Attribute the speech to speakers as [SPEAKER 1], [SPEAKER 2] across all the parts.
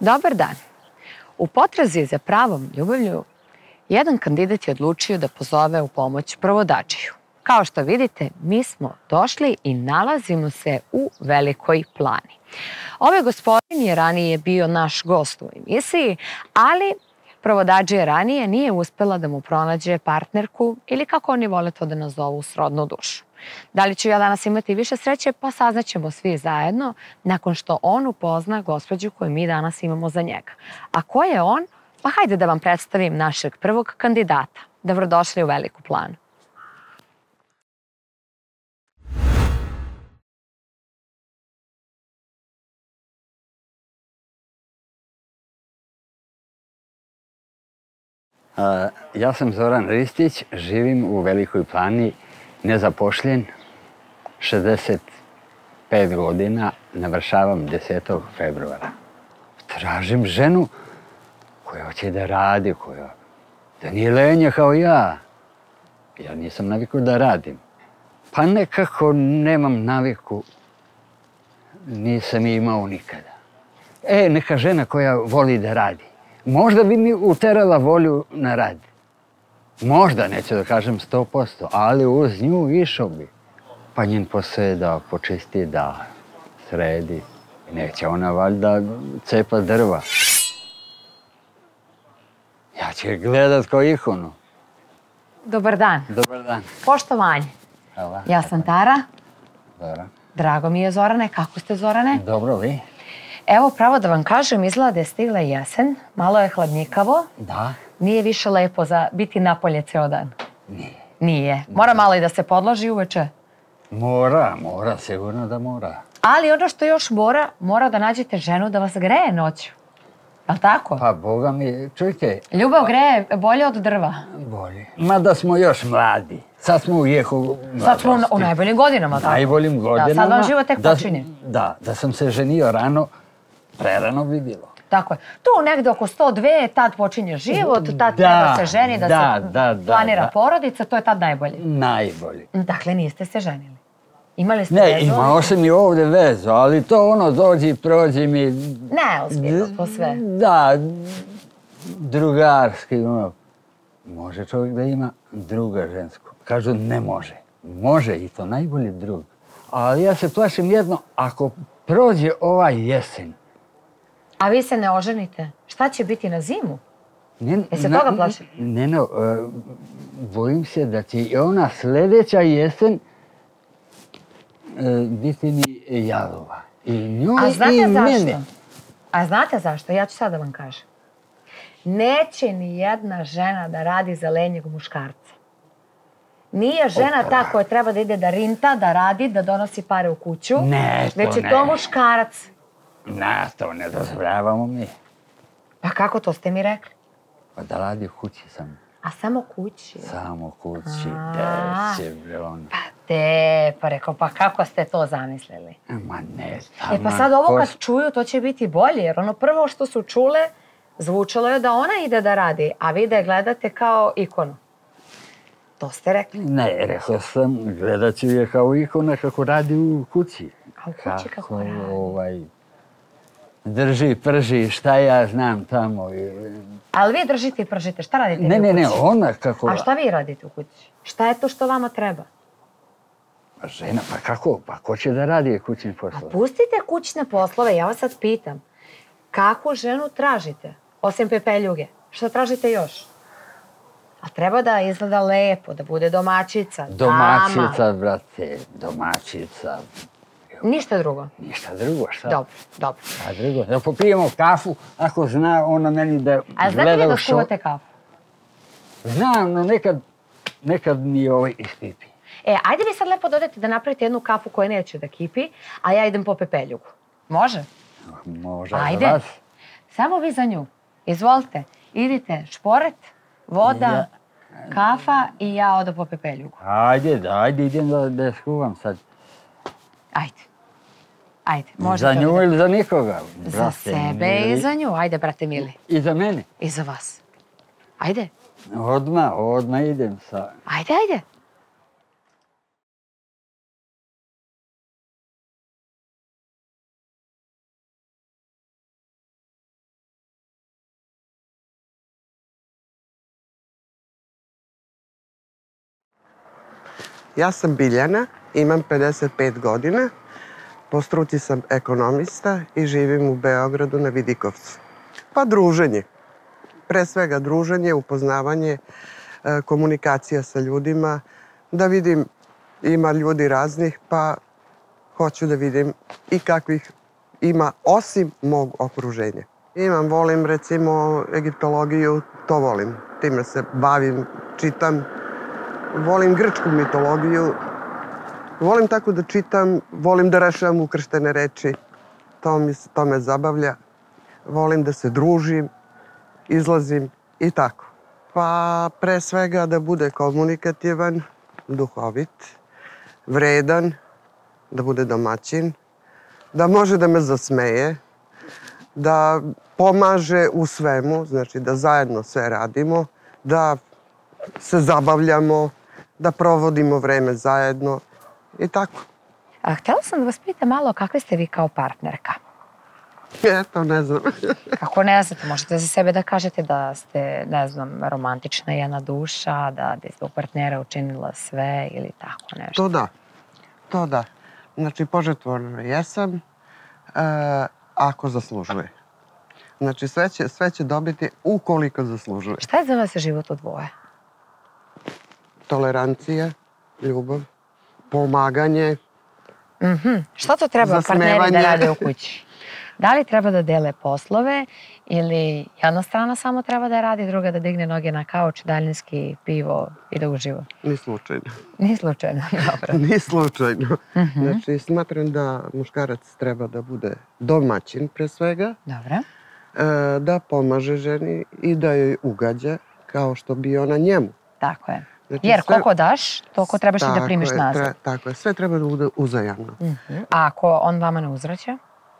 [SPEAKER 1] Dobar dan. U potrazi za pravom ljubavlju, jedan kandidat je odlučio da pozove u pomoć provodačiju. Kao što vidite, mi smo došli i nalazimo se u Velikoj plani. Ovaj gospodin je ranije bio naš gost u emisiji, ali provodađe ranije nije uspela da mu pronađe partnerku ili kako oni vole to da nazovu srodnu dušu. Da li ću ja danas imati više sreće, pa saznaćemo svi zajedno nakon što on upozna gospođu koju mi danas imamo za njega. A ko je on? Pa hajde da vam predstavim našeg prvog kandidata. Dobrodošli u Veliku planu.
[SPEAKER 2] Ja sam Zoran Ristić, živim u Velikoj plani, nezapošljen, 65 godina, navršavam 10. februara. Tražim ženu koja hoće da radi, koja da nije lenja kao ja. Ja nisam naviku da radim. Pa nekako nemam naviku, nisam imao nikada. E, neka žena koja voli da radi. Možda bi mi uterala volju na rad. Možda, neću da kažem 100%, ali uz nju išao bi. Pa njen posao je da počisti, da sredi. Neće ona valjda cepa drva. Ja ću je gledat kao ikonu.
[SPEAKER 1] Dobar dan.
[SPEAKER 2] Dobar dan.
[SPEAKER 1] Poštovanje.
[SPEAKER 2] Hvala.
[SPEAKER 1] Ja sam Tara.
[SPEAKER 2] Dobro.
[SPEAKER 1] Drago mi je Zorane. Kako ste Zorane?
[SPEAKER 2] Dobro, vi?
[SPEAKER 1] Evo, pravo da vam kažem, izgleda da je stigla jesen. Malo je hladnjikavo.
[SPEAKER 2] Da.
[SPEAKER 1] Nije više lepo za biti napolje ceo dan.
[SPEAKER 2] Nije.
[SPEAKER 1] Nije. Mora malo i da se podloži uveče.
[SPEAKER 2] Mora, mora, sigurno da mora.
[SPEAKER 1] Ali ono što još mora, mora da nađete ženu da vas greje noću. Jel tako?
[SPEAKER 2] Pa, boga mi, čujte,
[SPEAKER 1] Ljubav greje bolje od drva.
[SPEAKER 2] bolje. Mada smo još mladi. Sad smo u jehu
[SPEAKER 1] Sad smo u, najboljim godinama, tako?
[SPEAKER 2] najboljim godinama.
[SPEAKER 1] Da, sad vam život tek
[SPEAKER 2] da,
[SPEAKER 1] počinje.
[SPEAKER 2] Da, da sam se ženio rano, prerano bi bilo.
[SPEAKER 1] Tako je. Tu negde oko 102 tad počinje život, tad
[SPEAKER 2] Da,
[SPEAKER 1] treba se ženi, da,
[SPEAKER 2] da,
[SPEAKER 1] se
[SPEAKER 2] da, da,
[SPEAKER 1] planira
[SPEAKER 2] da.
[SPEAKER 1] porodica, to je tad najbolje.
[SPEAKER 2] Najbolji.
[SPEAKER 1] Dakle, niste se ženili. Imali ste
[SPEAKER 2] Ne,
[SPEAKER 1] vezu?
[SPEAKER 2] imao sam i ovde vezu, ali to ono, dođi, prođi mi...
[SPEAKER 1] Ne, ozbiljno, to sve.
[SPEAKER 2] Da, drugarski, ono. Može čovjek da ima druga žensku. Kažu, ne može. Može i to najbolji drug. Ali ja se plašim jedno, ako prođe ova jesen,
[SPEAKER 1] A vi se ne oženite? Šta će biti na zimu?
[SPEAKER 2] Ne,
[SPEAKER 1] Jel se toga plašite?
[SPEAKER 2] Ne, no, e, bojim se da će i ona sledeća jesen e, biti mi jalova. I njoj
[SPEAKER 1] A
[SPEAKER 2] i
[SPEAKER 1] znate zašto?
[SPEAKER 2] mene.
[SPEAKER 1] A znate zašto? Ja ću sad da vam kažem. Neće ni jedna žena da radi za lenjeg muškarca. Nije žena
[SPEAKER 2] Opa.
[SPEAKER 1] ta koja treba da ide da rinta, da radi, da donosi pare u kuću.
[SPEAKER 2] Ne, to
[SPEAKER 1] Već je
[SPEAKER 2] ne.
[SPEAKER 1] to muškarac.
[SPEAKER 2] Na, to ne dozvoljavamo mi.
[SPEAKER 1] Pa kako to ste mi rekli?
[SPEAKER 2] Pa da radi u kući sam.
[SPEAKER 1] A samo kući.
[SPEAKER 2] Samo kući,
[SPEAKER 1] A.
[SPEAKER 2] gde će bre on.
[SPEAKER 1] Pa te, pa rekao, pa kako ste to zamislili?
[SPEAKER 2] Ma ne,
[SPEAKER 1] E pa sad ovo kad čuju, to će biti bolje, jer ono prvo što su čule, zvučalo je da ona ide da radi, a vi da je gledate kao ikonu. To ste rekli.
[SPEAKER 2] Ne, rekao sam, gledat ću je kao ikona kako radi u kući.
[SPEAKER 1] A u kući kako radi?
[SPEAKER 2] ovaj, drži, prži, šta ja znam tamo.
[SPEAKER 1] Ali vi držite i pržite, šta radite
[SPEAKER 2] Ne,
[SPEAKER 1] vi
[SPEAKER 2] ne,
[SPEAKER 1] u
[SPEAKER 2] ne,
[SPEAKER 1] kući?
[SPEAKER 2] ona kako...
[SPEAKER 1] A šta vi radite u kući? Šta je to što vama treba?
[SPEAKER 2] Pa Žena, pa kako? Pa ko će da radi kućni
[SPEAKER 1] A
[SPEAKER 2] posao?
[SPEAKER 1] pustite kućne poslove, ja vas sad pitam. Kakvu ženu tražite? Osim pepeljuge. Šta tražite još? A treba da izgleda lepo, da bude domaćica, dama.
[SPEAKER 2] Domaćica, brate, domaćica.
[SPEAKER 1] Ništa drugo.
[SPEAKER 2] Ništa drugo, šta?
[SPEAKER 1] Dobro, dobro.
[SPEAKER 2] A drugo, da popijemo kafu, ako zna ona meni da
[SPEAKER 1] A znate
[SPEAKER 2] gleda
[SPEAKER 1] da
[SPEAKER 2] šo-
[SPEAKER 1] skuvate kafu?
[SPEAKER 2] Znam, no nekad, nekad mi ovaj ispipi.
[SPEAKER 1] E, ajde vi sad lepo dodajte da napravite jednu kafu koja neće da kipi, a ja idem po pepeljugu. Može?
[SPEAKER 2] Možda
[SPEAKER 1] Ajde.
[SPEAKER 2] vas.
[SPEAKER 1] Samo vi za nju. Izvolite, idite, šporet, voda, kafa i ja odo po pepeljugu.
[SPEAKER 2] Ajde, da, ajde, idem da, da skuvam sad.
[SPEAKER 1] Ajde. Ajde, možete.
[SPEAKER 2] za nju ili za nikoga?
[SPEAKER 1] Za
[SPEAKER 2] brate
[SPEAKER 1] sebe i
[SPEAKER 2] mili.
[SPEAKER 1] za nju. Ajde, brate mili.
[SPEAKER 2] I za mene.
[SPEAKER 1] I za vas. Ajde,
[SPEAKER 2] Odmah, odmah idem sa...
[SPEAKER 1] ajde, ajde.
[SPEAKER 3] Ja sam Biljana, imam 55 godina, po struci sam ekonomista i živim u Beogradu na Vidikovcu. Pa druženje. Pre svega druženje, upoznavanje, e, komunikacija sa ljudima, da vidim ima ljudi raznih, pa hoću da vidim i kakvih ima osim mog okruženja. Imam, volim recimo egiptologiju, to volim. Time se bavim, čitam. Volim grčku mitologiju. Volim tako da čitam, volim da rešavam ukrštene reči. To, mi, to me zabavlja. Volim da se družim, izlazim i tako. Pa pre svega da bude komunikativan, duhovit, vredan, da bude domaćin, da može da me zasmeje, da pomaže u svemu, znači da zajedno sve radimo, da se zabavljamo, da provodimo vreme zajedno i tako.
[SPEAKER 1] A, htela sam da vas pitam malo kakve ste vi kao partnerka.
[SPEAKER 3] Eto, ne znam.
[SPEAKER 1] Kako ne znate, možete za sebe da kažete da ste, ne znam, romantična jedna duša, da, da ste u partnera učinila sve ili tako nešto.
[SPEAKER 3] To da. To da. Znači, požetvorno jesam, e, ako zaslužuje. Znači, sve će, sve će dobiti ukoliko zaslužuje.
[SPEAKER 1] Šta je za vas život u dvoje?
[SPEAKER 3] Tolerancija, ljubav, pomaganje,
[SPEAKER 1] Mhm. Šta to treba partneri da rade u kući? Da li treba da dele poslove ili jedna strana samo treba da radi, druga da digne noge na kauč, daljinski pivo i da uživa?
[SPEAKER 3] ni slučajno.
[SPEAKER 1] Nije slučajno, dobro.
[SPEAKER 3] Ni slučajno.
[SPEAKER 1] Mhm.
[SPEAKER 3] Znači, smatram da muškarac treba da bude domaćin pre svega,
[SPEAKER 1] Dobro.
[SPEAKER 3] e, da pomaže ženi i da joj ugađa kao što bi ona njemu.
[SPEAKER 1] Tako je.
[SPEAKER 3] Znači,
[SPEAKER 1] Jer
[SPEAKER 3] sve-
[SPEAKER 1] koliko daš, toliko trebaš i da primiš
[SPEAKER 3] je,
[SPEAKER 1] nazad.
[SPEAKER 3] tre- tako je, sve treba da bude uzajamno.
[SPEAKER 1] Mhm. A ako on vama ne uzvraća?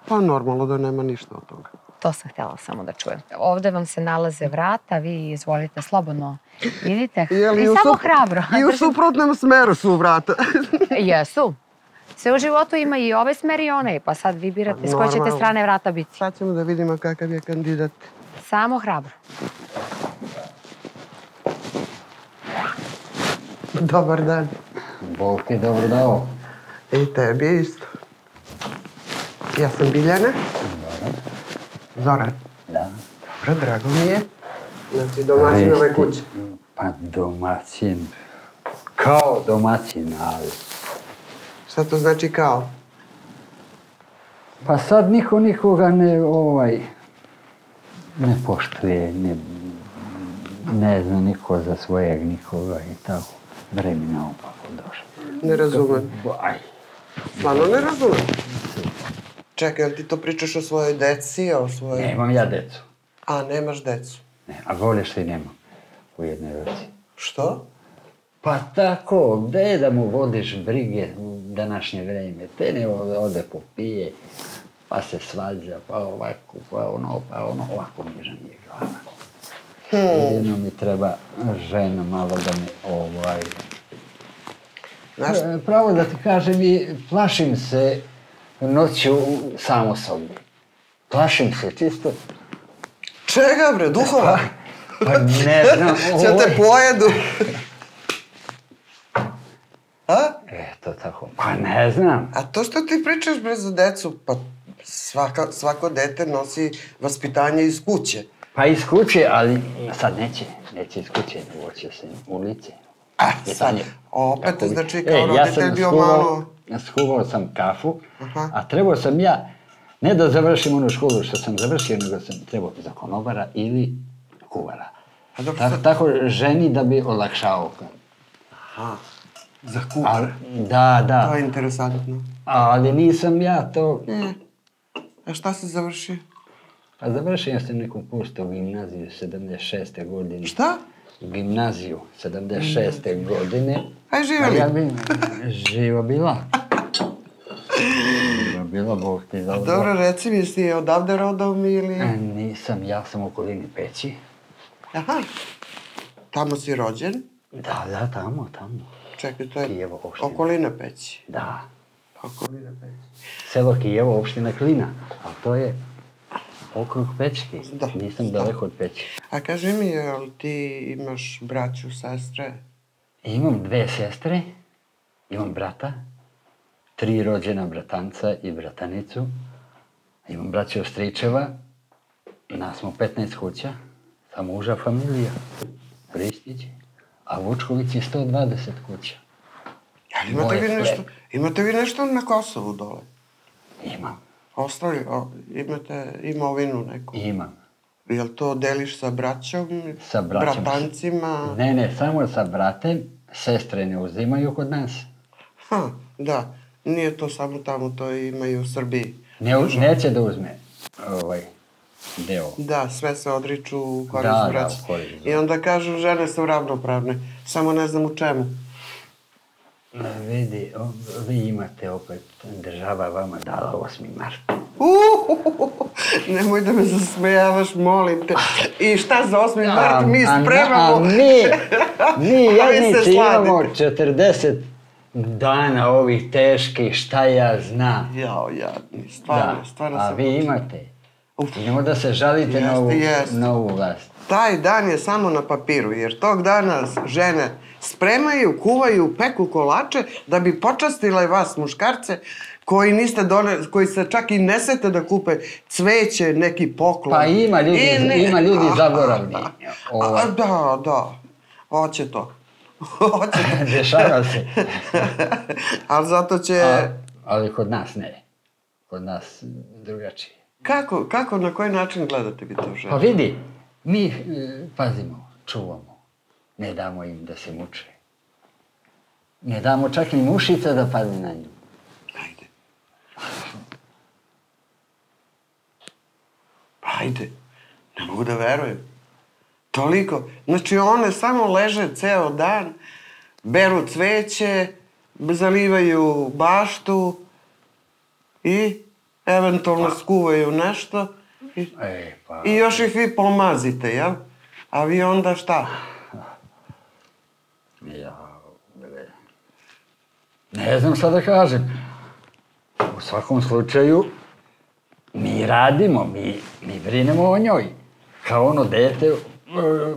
[SPEAKER 3] Pa normalno da nema ništa od toga.
[SPEAKER 1] To sam htjela samo da čujem. Ovde vam se nalaze vrata, vi izvolite slobodno. Idite. I
[SPEAKER 3] u
[SPEAKER 1] samo
[SPEAKER 3] sup-
[SPEAKER 1] hrabro.
[SPEAKER 3] I u suprotnom smeru su vrata.
[SPEAKER 1] Jesu. Sve u životu ima i ove smer i one, pa sad vi birate s koje ćete strane vrata biti.
[SPEAKER 3] Sad ćemo da vidimo kakav je kandidat.
[SPEAKER 1] Samo hrabro.
[SPEAKER 3] Dobar dan.
[SPEAKER 2] Bog ti dobro dao.
[SPEAKER 3] I tebi isto. Ja sam Biljana. Zoran.
[SPEAKER 2] Da.
[SPEAKER 3] Dobro, drago mi je. Znači, domaćin ove kuće.
[SPEAKER 2] Pa domaćin. Kao domaćin, ali...
[SPEAKER 3] Šta to znači kao?
[SPEAKER 2] Pa sad niko nikoga ne, ovaj, ne poštuje, ne, ne zna niko za svojeg nikoga i tako. Vremena opako došlo.
[SPEAKER 3] Ne razumem.
[SPEAKER 2] Aj,
[SPEAKER 3] Stvarno ne razumem. Čekaj, jel ti to pričaš o svojoj deci, o svojoj...
[SPEAKER 2] nemam ja decu.
[SPEAKER 3] A, nemaš decu.
[SPEAKER 2] Ne, a voliš li nema u jednoj ruci.
[SPEAKER 3] Što?
[SPEAKER 2] Pa tako, gde da mu vodiš brige u današnje vreme? Te ne ode popije, pa se svađa, pa ovako, pa ono, pa ono, ovako mi je nije glava. Jedino mi treba žena malo da mi ovaj...
[SPEAKER 3] Znaš,
[SPEAKER 2] E, Pravo da ti kažem i plašim se noću samo sobi. Plašim se čisto.
[SPEAKER 3] čega bre, duhova?
[SPEAKER 2] Pa ne znam,
[SPEAKER 3] Će te pojedu. A?
[SPEAKER 2] Eto tako, pa ne znam.
[SPEAKER 3] A to što ti pričaš bre za decu, pa svaka, svako dete nosi vaspitanje iz kuće.
[SPEAKER 2] Pa iz kuće, ali sad neće, neće iz kuće, nego će se ulici.
[SPEAKER 3] A, sad, opet,
[SPEAKER 2] kako
[SPEAKER 3] znači, kao
[SPEAKER 2] E, ja
[SPEAKER 3] roditelj
[SPEAKER 2] sam
[SPEAKER 3] bio
[SPEAKER 2] skuvao-
[SPEAKER 3] malo-
[SPEAKER 2] Skuvao sam kafu,
[SPEAKER 3] Aha.
[SPEAKER 2] a trebao sam ja, ne da završim onu školu što sam završio, nego sam trebao za konobara ili kuvara.
[SPEAKER 3] A dobro,
[SPEAKER 2] tako,
[SPEAKER 3] sad-
[SPEAKER 2] tako ženi da bi olakšao.
[SPEAKER 3] Aha, za.
[SPEAKER 2] Ali, da, da,
[SPEAKER 3] To je interesantno.
[SPEAKER 2] ali nisam ja to,
[SPEAKER 3] E, a šta si završio?
[SPEAKER 2] Pa završio sam neku pustu gimnaziju 76. godine.
[SPEAKER 3] Šta?
[SPEAKER 2] Gimnaziju 76. godine.
[SPEAKER 3] Aj, živjeli.
[SPEAKER 2] ja bi živo bila. Živo bila, Bog ti dobro.
[SPEAKER 3] Dobro, reci mi, jesi odavde rodom ili...
[SPEAKER 2] E, Nisam, ja sam u okolini Peći.
[SPEAKER 3] Aha, tamo si rođen.
[SPEAKER 2] Da, da, tamo, tamo.
[SPEAKER 3] Čekaj, to je
[SPEAKER 2] Kijevo, opština.
[SPEAKER 3] okolina Peći.
[SPEAKER 2] Da.
[SPEAKER 3] Okolina Peći.
[SPEAKER 2] Selo Kijevo, opština Klina. A to je okrug Pečki.
[SPEAKER 3] Da.
[SPEAKER 2] Nisam daleko od Peći.
[SPEAKER 3] A kaži mi, jel ti imaš braću, sestre?
[SPEAKER 2] Imam dve sestre Imam brata, tri rođena bratanca i bratanicu. Imam braća Ostričeva, nas smo 15 kuća, samo uža familija, Ristić, a Vučković je 120 kuća.
[SPEAKER 3] Jel imate
[SPEAKER 2] Moje
[SPEAKER 3] vi
[SPEAKER 2] sve.
[SPEAKER 3] nešto, imate vi nešto na Kosovu dole?
[SPEAKER 2] Imam,
[SPEAKER 3] Ostali, o, imate imovinu neku?
[SPEAKER 2] imam.
[SPEAKER 3] Jel to deliš sa braćom?
[SPEAKER 2] Sa braćom.
[SPEAKER 3] Bratancima?
[SPEAKER 2] Ne, ne, samo sa bratem, sestre ne uzimaju kod nas.
[SPEAKER 3] Ha, da. Nije to samo tamo, to ima i u Srbiji.
[SPEAKER 2] Ne, u- neće da uzme ovaj deo.
[SPEAKER 3] Da, sve se odriču u korist
[SPEAKER 2] Da, da,
[SPEAKER 3] braća.
[SPEAKER 2] u korist, da.
[SPEAKER 3] I onda kažu žene su ravnopravne, samo ne znam u čemu.
[SPEAKER 2] Vidi, vi imate opet, država vama dala 8. mart.
[SPEAKER 3] Uhuhuhu, nemoj da me zasmejavaš, molim te. I šta za 8. mart mi spremamo?
[SPEAKER 2] A mi, mi jednici imamo
[SPEAKER 3] sladite.
[SPEAKER 2] 40 dana ovih teških, šta ja znam.
[SPEAKER 3] Jao, jadni, stvarno, stvarno
[SPEAKER 2] a vi imate.
[SPEAKER 3] Uf.
[SPEAKER 2] I onda se žalite na ovu,
[SPEAKER 3] Jeste, jeste.
[SPEAKER 2] na ovu vlast.
[SPEAKER 3] Taj dan je samo na papiru, jer tog dana žene spremaju, kuvaju, peku kolače da bi počastile vas muškarce koji niste done, koji se čak i ne sete da kupe cveće, neki poklon.
[SPEAKER 2] Pa ima ljudi,
[SPEAKER 3] I
[SPEAKER 2] ima ljudi zaboravni. Ovaj,
[SPEAKER 3] A, da, da, hoće to. hoće to.
[SPEAKER 2] dešava se.
[SPEAKER 3] Ali zato će...
[SPEAKER 2] A, ali kod nas ne. Kod nas drugačije.
[SPEAKER 3] Kako, kako, na koji način gledate vi to
[SPEAKER 2] Pa
[SPEAKER 3] žene?
[SPEAKER 2] vidi, mi e, pazimo, čuvamo. Ne damo im da se muče. Ne damo čak ni mušica da padne na nju.
[SPEAKER 3] Ajde. Ajde. Ne mogu da verujem. Toliko. Znači one samo leže ceo dan, beru cveće, zalivaju baštu i eventualno skuvaju nešto i,
[SPEAKER 2] E, pa...
[SPEAKER 3] i još ih vi pomazite, jel? A vi onda šta?
[SPEAKER 2] Ja, bre. Ne znam šta da kažem. U svakom slučaju, mi radimo, mi, mi brinemo o njoj. Kao ono dete, e,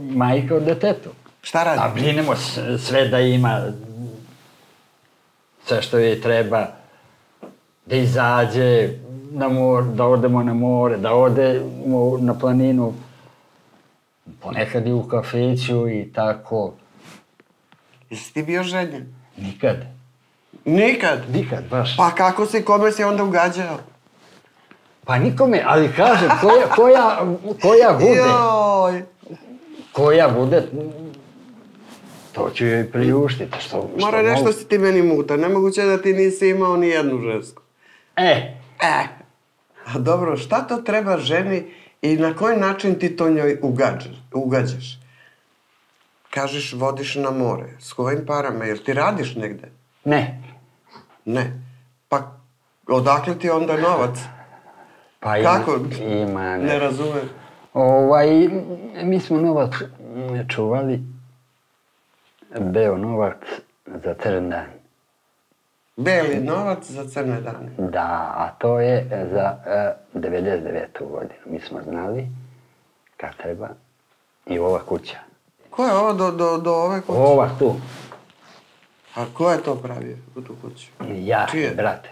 [SPEAKER 2] majka o detetu.
[SPEAKER 3] Šta
[SPEAKER 2] A
[SPEAKER 3] radite?
[SPEAKER 2] brinemo sve da ima sve što joj treba, da izađe na more, da odemo na more, da odemo na planinu, ponekad i u kafiću i tako.
[SPEAKER 3] Jesi ti bio ženjen?
[SPEAKER 2] Nikad,
[SPEAKER 3] Nikad.
[SPEAKER 2] nikad baš.
[SPEAKER 3] Pa kako si, kome si onda ugađao?
[SPEAKER 2] Pa nikome, ali kažem, koja, koja, koja bude,
[SPEAKER 3] Joj.
[SPEAKER 2] koja bude, to ću joj priuštiti. Što, što
[SPEAKER 3] Mora nešto
[SPEAKER 2] mogu.
[SPEAKER 3] si ti meni muta. Nemoguće da ti nisi imao ni jednu žensku.
[SPEAKER 2] E,
[SPEAKER 3] E. A dobro, šta to treba ženi i na koji način ti to njoj ugađaš? ugađaš? Kažeš, vodiš na more. S kojim parama? Jer ti radiš negde?
[SPEAKER 2] ne,
[SPEAKER 3] Ne. Pa, odakle ti onda novac?
[SPEAKER 2] pa ima,
[SPEAKER 3] Kako?
[SPEAKER 2] ima, ne.
[SPEAKER 3] Ne razumem.
[SPEAKER 2] Ovaj, mi smo novac čuvali, beo novac za crn dan.
[SPEAKER 3] Beli novac za crne dane.
[SPEAKER 2] Da, a to je za e, 99. godinu. Mi smo znali kad treba i ova kuća.
[SPEAKER 3] Ko je ovo do, do, do ove kuće?
[SPEAKER 2] Ova tu,
[SPEAKER 3] A ko je to pravio u tu kuću?
[SPEAKER 2] ja
[SPEAKER 3] Čije?
[SPEAKER 2] brate.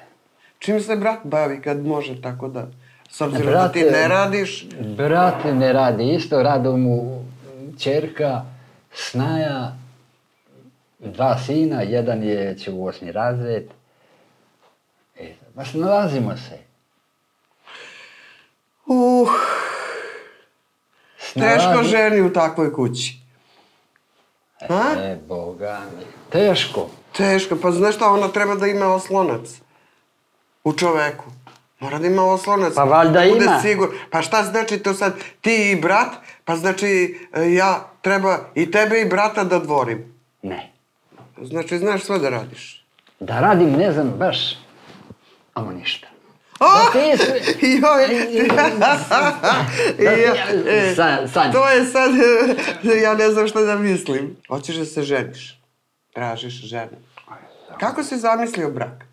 [SPEAKER 3] Čim se brat bavi kad može tako da... S obzirom da ti ne radiš,
[SPEAKER 2] Brat ne radi isto, radi mu čerka, snaja, dva sina, jedan je će u osmi razred. E, baš nalazimo se.
[SPEAKER 3] uh, teško
[SPEAKER 2] Snalazi-
[SPEAKER 3] ženi u takvoj kući. A?
[SPEAKER 2] E, boga mi. Teško.
[SPEAKER 3] Teško, pa znaš šta, ona treba da ima oslonac u čoveku. Mora da ima oslonac.
[SPEAKER 2] Pa valjda
[SPEAKER 3] da bude
[SPEAKER 2] ima.
[SPEAKER 3] Sigur. Pa šta znači to sad, ti i brat, pa znači e, ja treba i tebe i brata da dvorim.
[SPEAKER 2] Ne.
[SPEAKER 3] Znači, znaš sve da radiš.
[SPEAKER 2] Da radim, ne znam, baš, amo ništa.
[SPEAKER 3] Oh! ja, e,
[SPEAKER 2] Sa- Sanja.
[SPEAKER 3] to je sad, ja ne znam šta da mislim. Hoćeš da se ženiš. Tražiš ženu. Kako si zamislio brak?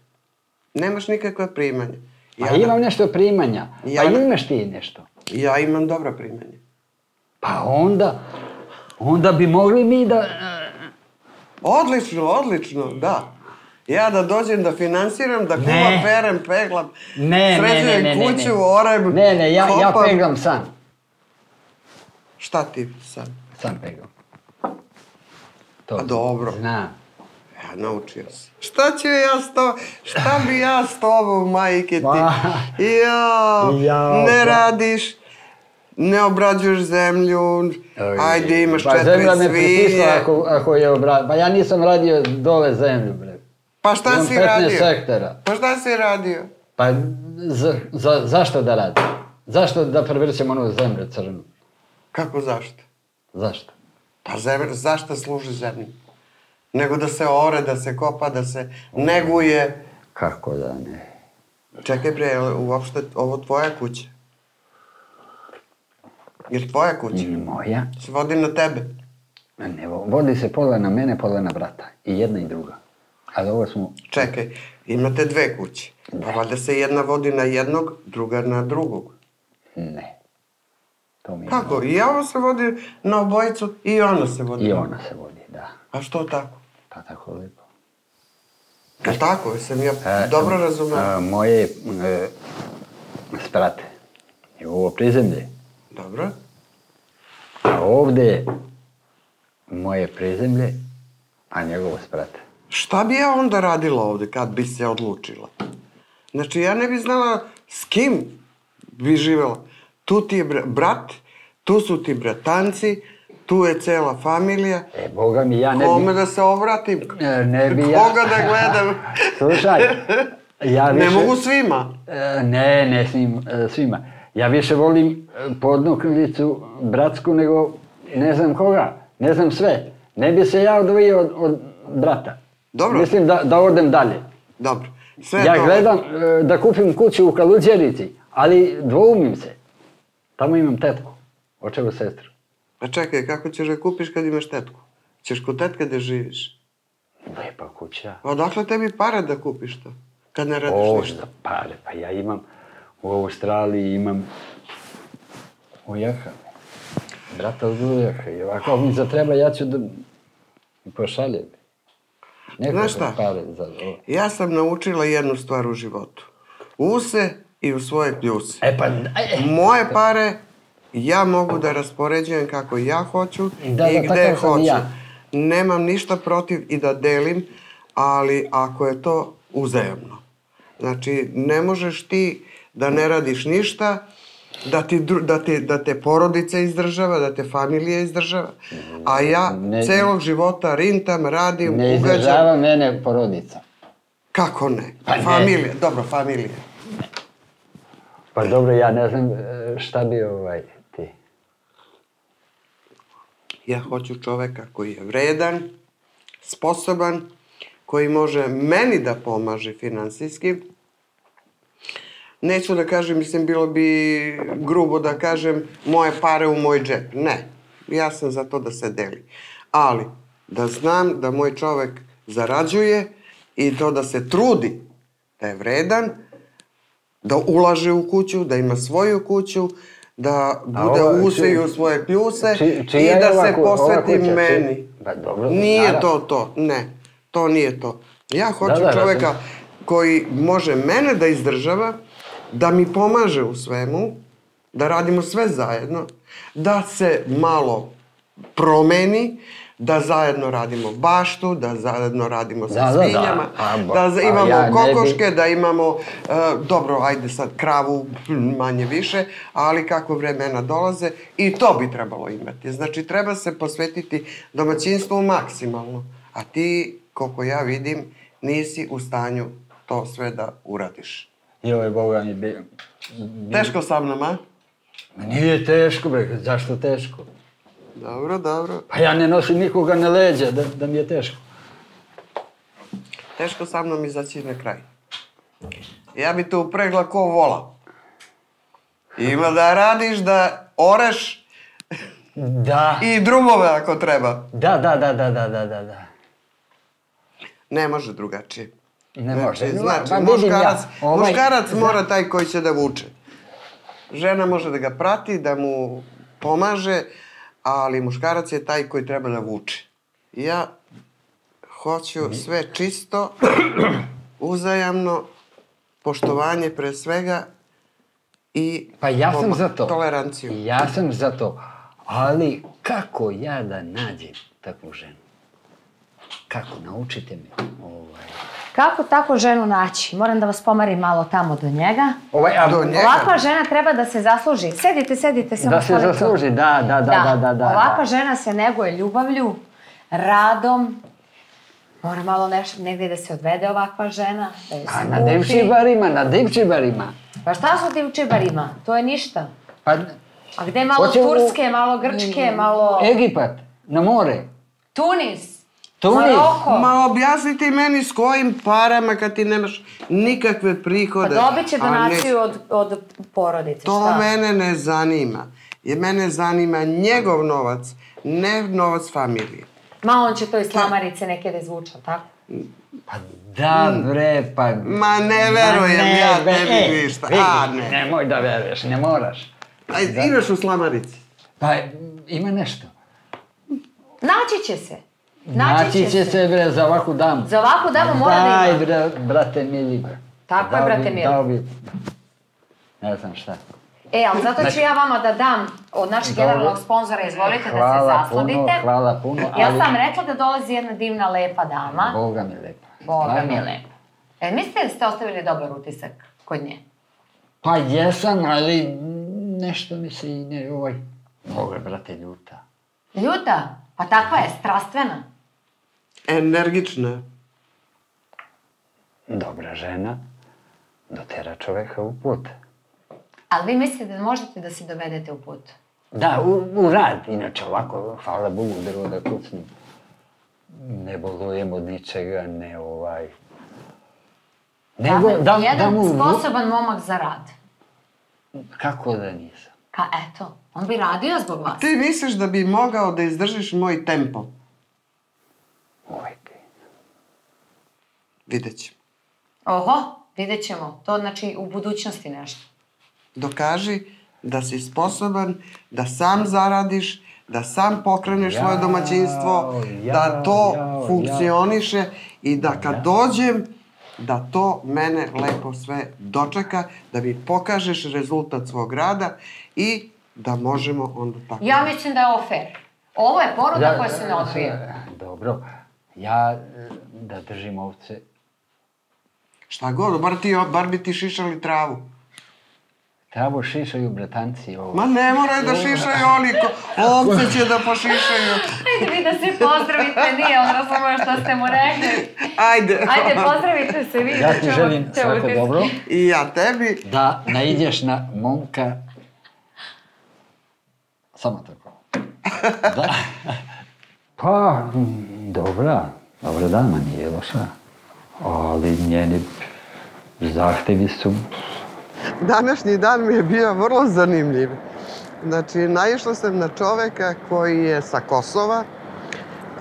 [SPEAKER 3] Nemaš nikakve primanja.
[SPEAKER 2] Pa
[SPEAKER 3] Ja,
[SPEAKER 2] imam nešto primanja.
[SPEAKER 3] Ja
[SPEAKER 2] Pa imaš ti nešto.
[SPEAKER 3] ja imam dobra primanja.
[SPEAKER 2] Pa onda, onda bi mogli mi da...
[SPEAKER 3] Odlično, odlično, da. Ja da dođem da finansiram, da kuva, perem, peglam,
[SPEAKER 2] Ne, ne, ne,
[SPEAKER 3] kuću,
[SPEAKER 2] ne.
[SPEAKER 3] orem,
[SPEAKER 2] Ne, ne, ja, ja peglam sam.
[SPEAKER 3] Šta ti sad?
[SPEAKER 2] Sam peglam. To
[SPEAKER 3] A dobro.
[SPEAKER 2] Znam.
[SPEAKER 3] Ja, naučio sam. Šta ću ja s to, šta bi ja s tobom, majke ti? Ja, ne
[SPEAKER 2] pa.
[SPEAKER 3] radiš, ne obrađuješ zemlju, ajde imaš
[SPEAKER 2] pa
[SPEAKER 3] četiri
[SPEAKER 2] zemlja me pritisla
[SPEAKER 3] svinje.
[SPEAKER 2] ako, ako je obra... Pa ja nisam radio dole zemlju.
[SPEAKER 3] Pa šta
[SPEAKER 2] Imam
[SPEAKER 3] si
[SPEAKER 2] 15
[SPEAKER 3] radio?
[SPEAKER 2] hektara.
[SPEAKER 3] Pa šta si radio?
[SPEAKER 2] Pa za, za, zašto da radim? Zašto da prevrćem onu zemlju crnu?
[SPEAKER 3] Kako zašto?
[SPEAKER 2] Zašto?
[SPEAKER 3] Pa zemlja, zašto služi zemlja? Nego da se ore, da se kopa, da se neguje.
[SPEAKER 2] Kako da ne?
[SPEAKER 3] Čekaj bre, uopšte ovo tvoja kuća? Je tvoja kuća?
[SPEAKER 2] Moja?
[SPEAKER 3] Se vodi na tebe?
[SPEAKER 2] Ne, vo- vodi se pola na mene, pola na brata. I jedna i druga. Ali ovo smo...
[SPEAKER 3] Čekaj, imate dve kuće. Pa valjda se jedna vodi na jednog, druga na drugog.
[SPEAKER 2] Ne. To mi je
[SPEAKER 3] Kako? I ovo se vodi na obojicu i ona se vodi.
[SPEAKER 2] I
[SPEAKER 3] na-
[SPEAKER 2] ona se vodi, da.
[SPEAKER 3] A što tako?
[SPEAKER 2] Pa tako lepo.
[SPEAKER 3] Je tako? Jesam ja
[SPEAKER 2] E,
[SPEAKER 3] dobro razumela?
[SPEAKER 2] a, moje e, sprate je ovo prizemlje.
[SPEAKER 3] Dobro.
[SPEAKER 2] A ovdje je moje prizemlje, a njegovo sprate.
[SPEAKER 3] Šta bi ja onda radila ovde kad bi se odlučila? Znači, ja ne bi znala s kim bi živela. Tu ti je bra- brat, tu su ti bratanci, tu je cela familija.
[SPEAKER 2] E, Boga mi, ja ne
[SPEAKER 3] Kome
[SPEAKER 2] bi...
[SPEAKER 3] da se obratim?
[SPEAKER 2] e, Ne bi ja...
[SPEAKER 3] Koga da gledam?
[SPEAKER 2] Slušaj, ja više...
[SPEAKER 3] Ne mogu svima.
[SPEAKER 2] E, Ne, ne svim, e, svima. Ja više volim e, podnoklicu bratsku nego ne znam koga, ne znam sve. Ne bi se ja odvojio od, od brata.
[SPEAKER 3] Dobro.
[SPEAKER 2] Mislim da, da odem dalje.
[SPEAKER 3] Dobro. Sve
[SPEAKER 2] ja
[SPEAKER 3] to-
[SPEAKER 2] gledam e, da kupim kuću u Kaluđerici, ali dvoumim se. Tamo imam tetku, očevu sestru.
[SPEAKER 3] Pa čekaj, kako ćeš da kupiš kad imaš tetku? Ćeš kod tetke da živiš?
[SPEAKER 2] Lepa kuća.
[SPEAKER 3] Odakle tebi pare da kupiš to? Kad ne radiš
[SPEAKER 2] O,
[SPEAKER 3] ništa.
[SPEAKER 2] pare, pa ja imam u Australiji, imam u Jahame. Brata uz Ujaha. I ovako ako mi zatreba, ja ću da pošaljem.
[SPEAKER 3] Znaš šta?
[SPEAKER 2] pare za.
[SPEAKER 3] Ja sam naučila jednu stvar u životu. U se i u svoje pljuse.
[SPEAKER 2] E pa, e,
[SPEAKER 3] Moje pare ja mogu da raspoređujem kako ja hoću
[SPEAKER 2] Da,
[SPEAKER 3] i
[SPEAKER 2] da,
[SPEAKER 3] gde hoću.
[SPEAKER 2] ja.
[SPEAKER 3] Nemam ništa protiv i da delim, ali ako je to uzajamno. Znači, ne možeš ti da ne radiš ništa, da, ti, da, te, da te porodica izdržava, da te familija izdržava, a ja
[SPEAKER 2] Ne-
[SPEAKER 3] celog života rintam, radim,
[SPEAKER 2] ne
[SPEAKER 3] ugađam.
[SPEAKER 2] izdržava mene porodica.
[SPEAKER 3] Kako ne?
[SPEAKER 2] Pa ne.
[SPEAKER 3] Familija, dobro, familija.
[SPEAKER 2] Pa dobro, ja ne znam e, šta bi ovaj ti.
[SPEAKER 3] Ja hoću čoveka koji je vredan, sposoban, koji može meni da pomaže finansijski. Neću da kažem, mislim, bilo bi grubo da kažem moje pare u moj džep. Ne, ja sam za to da se deli. Ali, da znam da moj čovek zarađuje i to da se trudi, da je vredan, da ulaže u kuću, da ima svoju kuću, da bude
[SPEAKER 2] ovo,
[SPEAKER 3] u use i
[SPEAKER 2] či-
[SPEAKER 3] u svoje pljuse
[SPEAKER 2] či-
[SPEAKER 3] i da
[SPEAKER 2] ova
[SPEAKER 3] se
[SPEAKER 2] ova
[SPEAKER 3] posveti
[SPEAKER 2] kuća? Či-
[SPEAKER 3] meni.
[SPEAKER 2] Pa dobro,
[SPEAKER 3] Nije
[SPEAKER 2] naravno.
[SPEAKER 3] to to, ne. To nije to. Ja hoću
[SPEAKER 2] da,
[SPEAKER 3] čoveka
[SPEAKER 2] razumem.
[SPEAKER 3] koji može mene da izdržava, da mi pomaže u svemu, da radimo sve zajedno, da se malo promeni, da zajedno radimo baštu, da zajedno radimo sa
[SPEAKER 2] Da, da, da.
[SPEAKER 3] svinjama,
[SPEAKER 2] A, ba-
[SPEAKER 3] da za-
[SPEAKER 2] a
[SPEAKER 3] imamo
[SPEAKER 2] ja ne bi-
[SPEAKER 3] kokoške, da imamo, e, dobro, ajde sad kravu, manje više, ali kako vremena dolaze, i to bi trebalo imati. Znači, treba se posvetiti domaćinstvu maksimalno, a ti, koliko ja vidim, nisi u stanju to sve da uradiš.
[SPEAKER 2] Joj, Boga mi bi...
[SPEAKER 3] Teško sa mnom, a?
[SPEAKER 2] Nije teško, bre, zašto teško?
[SPEAKER 3] Dobro, dobro.
[SPEAKER 2] Pa ja ne nosim nikoga na leđa, da, da mi je teško.
[SPEAKER 3] Teško sa mnom izaći na kraj. Ja bi te upregla ko vola. Ima da radiš, da oreš
[SPEAKER 2] Da.
[SPEAKER 3] i drumove ako treba.
[SPEAKER 2] Da, da, da, da, da, da, da, da.
[SPEAKER 3] Ne može drugačije.
[SPEAKER 2] Ne može.
[SPEAKER 3] Znači, znači
[SPEAKER 2] vidim
[SPEAKER 3] muškarac,
[SPEAKER 2] ja, ovaj-
[SPEAKER 3] muškarac mora taj koji će da vuče. Žena može da ga prati, da mu pomaže, ali muškarac je taj koji treba da vuče. Ja Hoću sve čisto, uzajamno, poštovanje pre svega i
[SPEAKER 2] Pa ja sam za to.
[SPEAKER 3] toleranciju.
[SPEAKER 2] Ja sam za to. Ali kako ja da nađem takvu ženu? Kako? Naučite me. Ovaj,
[SPEAKER 1] Kako tako ženu naći? Moram da vas pomarim malo tamo do njega.
[SPEAKER 2] ovaj, a,
[SPEAKER 3] Do njega.
[SPEAKER 1] Ovakva žena treba da se zasluži. Sedite, sedite, samo
[SPEAKER 2] da se zasluži, da, da, da, da, da, da.
[SPEAKER 1] Ovakva žena se neguje ljubavlju, radom. Mora malo neš, negdje da se odvede ovakva žena, da joj se
[SPEAKER 2] A na
[SPEAKER 1] kupi.
[SPEAKER 2] divčibarima, na divčibarima.
[SPEAKER 1] Pa šta su ti u čibarima? To je ništa.
[SPEAKER 2] Pa,
[SPEAKER 1] A gde malo Turske, malo Grčke, malo
[SPEAKER 2] Egipat, na more.
[SPEAKER 1] Tunis, Maroko.
[SPEAKER 3] Ma objasni ti meni s kojim parama kad ti nemaš nikakve
[SPEAKER 1] Pa
[SPEAKER 3] prihode.
[SPEAKER 1] dobit će
[SPEAKER 3] a ne-
[SPEAKER 1] donaciju od, od porodice,
[SPEAKER 3] To
[SPEAKER 1] šta?
[SPEAKER 3] mene ne zanima. Jer mene zanima njegov novac, ne novac familije.
[SPEAKER 1] Ma on će to iz slamarice neke da tako?
[SPEAKER 2] Pa da, bre, pa...
[SPEAKER 3] Ma ne verujem ja tebi ništa. A ne.
[SPEAKER 2] Nemoj da veruješ, ne moraš.
[SPEAKER 3] Aj, imaš u slamarici.
[SPEAKER 2] Pa ima nešto.
[SPEAKER 1] Naći će se. Naći,
[SPEAKER 2] Naći će se, bre, za ovakvu damu.
[SPEAKER 1] Za ovakvu damu mora da
[SPEAKER 2] Daj,
[SPEAKER 1] ima.
[SPEAKER 2] bre, brate mili.
[SPEAKER 1] Tako je,
[SPEAKER 2] Dao
[SPEAKER 1] brate
[SPEAKER 2] bi-
[SPEAKER 1] mili.
[SPEAKER 2] Dao bi, ne znam šta.
[SPEAKER 1] E, ali zato ću ja vama da dam od našeg generalnog sponzora, izvolite da se
[SPEAKER 2] Hvala
[SPEAKER 1] zasladite.
[SPEAKER 2] puno, hvala puno,
[SPEAKER 1] Ja
[SPEAKER 2] ali-
[SPEAKER 1] sam rekla da dolazi jedna divna, lepa dama.
[SPEAKER 2] Boga mi lepa.
[SPEAKER 1] Boga mi
[SPEAKER 2] Stvarno.
[SPEAKER 1] lepa. E, mislite da ste ostavili dobar utisak kod nje?
[SPEAKER 2] Pa jesam, ali nešto mi se i ne, ovaj... Boga, brate, ljuta.
[SPEAKER 1] Ljuta, pa takva je, strastvena.
[SPEAKER 3] Energična.
[SPEAKER 2] Dobra žena, dotera čoveka u put.
[SPEAKER 1] Ali vi mislite da možete da se dovedete u put?
[SPEAKER 2] Da, u, u rad, inače ovako, hvala Bogu, drvo da kucnem. Ne bolujem od ničega, ne ovaj... Nego,
[SPEAKER 1] Dakle,
[SPEAKER 2] da,
[SPEAKER 1] jedan
[SPEAKER 2] da mu...
[SPEAKER 1] sposoban momak za rad.
[SPEAKER 2] Kako da nisam?
[SPEAKER 1] Ka eto, on bi radio zbog vas.
[SPEAKER 3] Ti misliš da bi mogao da izdržiš moj tempo?
[SPEAKER 2] Ovaj,
[SPEAKER 3] Vidjet ćemo.
[SPEAKER 1] Oho, vidjet ćemo. To znači u budućnosti nešto.
[SPEAKER 3] Dokaži da si sposoban, da sam zaradiš, da sam pokreneš svoje
[SPEAKER 2] Jao,
[SPEAKER 3] domaćinstvo, da
[SPEAKER 2] jao,
[SPEAKER 3] to
[SPEAKER 2] jao,
[SPEAKER 3] funkcioniše i da kad dođem, da to mene lepo sve dočeka, da mi pokažeš rezultat svog rada i da možemo onda tako.
[SPEAKER 1] Ja mislim da je ovo fair. Ovo je poruka
[SPEAKER 2] Ja-
[SPEAKER 1] koja se ne odbija.
[SPEAKER 2] Dobro, ja e, da držim ovce,
[SPEAKER 3] Šta god, bar, ti, bar bi ti šišali travu.
[SPEAKER 2] Travo šišaju bretanci ovo.
[SPEAKER 3] Ma ne moraju da šišaju oni, ko, ovce će da pošišaju.
[SPEAKER 1] Ajde vi da se pozdravite, nije on razumio što ste mu rekli.
[SPEAKER 3] Ajde.
[SPEAKER 1] Ajde, pozdravite se vi.
[SPEAKER 2] Ja ti želim svako dobro,
[SPEAKER 3] I ja tebi.
[SPEAKER 2] da naiđeš na momka... Samo tako. Da. Pa, dobra, dobra dama, nije loša. Ali njeni zahtevi su...
[SPEAKER 3] Današnji dan mi je bio vrlo zanimljiv. Znači, naišla sam na čoveka koji je sa Kosova,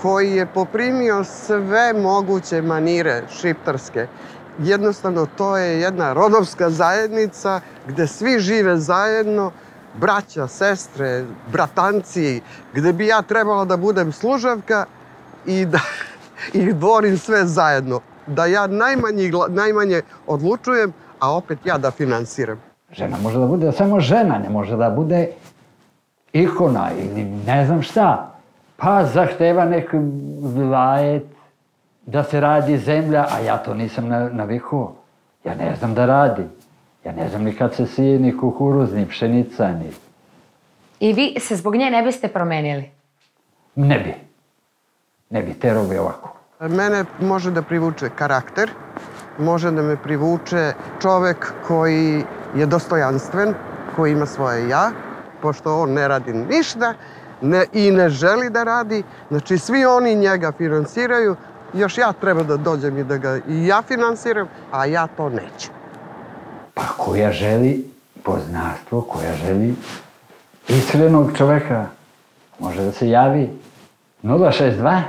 [SPEAKER 3] koji je poprimio sve moguće manire šiptarske. Jednostavno, to je jedna rodovska zajednica gde svi žive zajedno, braća, sestre, bratanci, gde bi ja trebala da budem služavka i da ih dvorim sve zajedno. Da ja najmanje, najmanje odlučujem, a opet ja da finansiram.
[SPEAKER 2] Žena može da bude samo žena, ne može da bude ikona ili ne znam šta. Pa zahteva neki vilajet da se radi zemlja, a ja to nisam na- navikao. Ja ne znam da radim. Ja ne znam ni kad se sije ni kukuruz, ni pšenica, ni...
[SPEAKER 1] I vi se zbog nje ne biste promenili.
[SPEAKER 2] Ne bi. Ne bi, terao bi ovako.
[SPEAKER 3] Mene može da privuče karakter, može da me privuče čovek koji je dostojanstven, koji ima svoje ja, pošto on ne radi ništa ne, i ne želi da radi. Znači, svi oni njega finansiraju, još ja treba da dođem i da ga i ja finansiram, a ja to neću.
[SPEAKER 2] Pa koja želi poznanstvo, koja želi iskrenog čoveka, može da se javi 062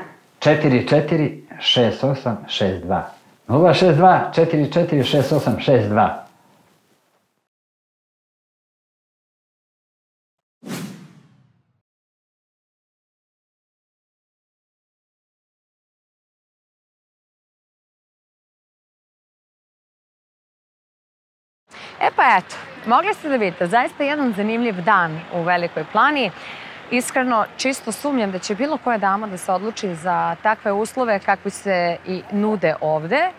[SPEAKER 2] 44 68 62. 062 44 68 62.
[SPEAKER 1] E pa eto, mogli ste da vidite zaista jedan zanimljiv dan u Velikoj plani. Iskreno, čisto sumnjam da će bilo koja dama da se odluči za takve uslove kakvi se i nude ovde.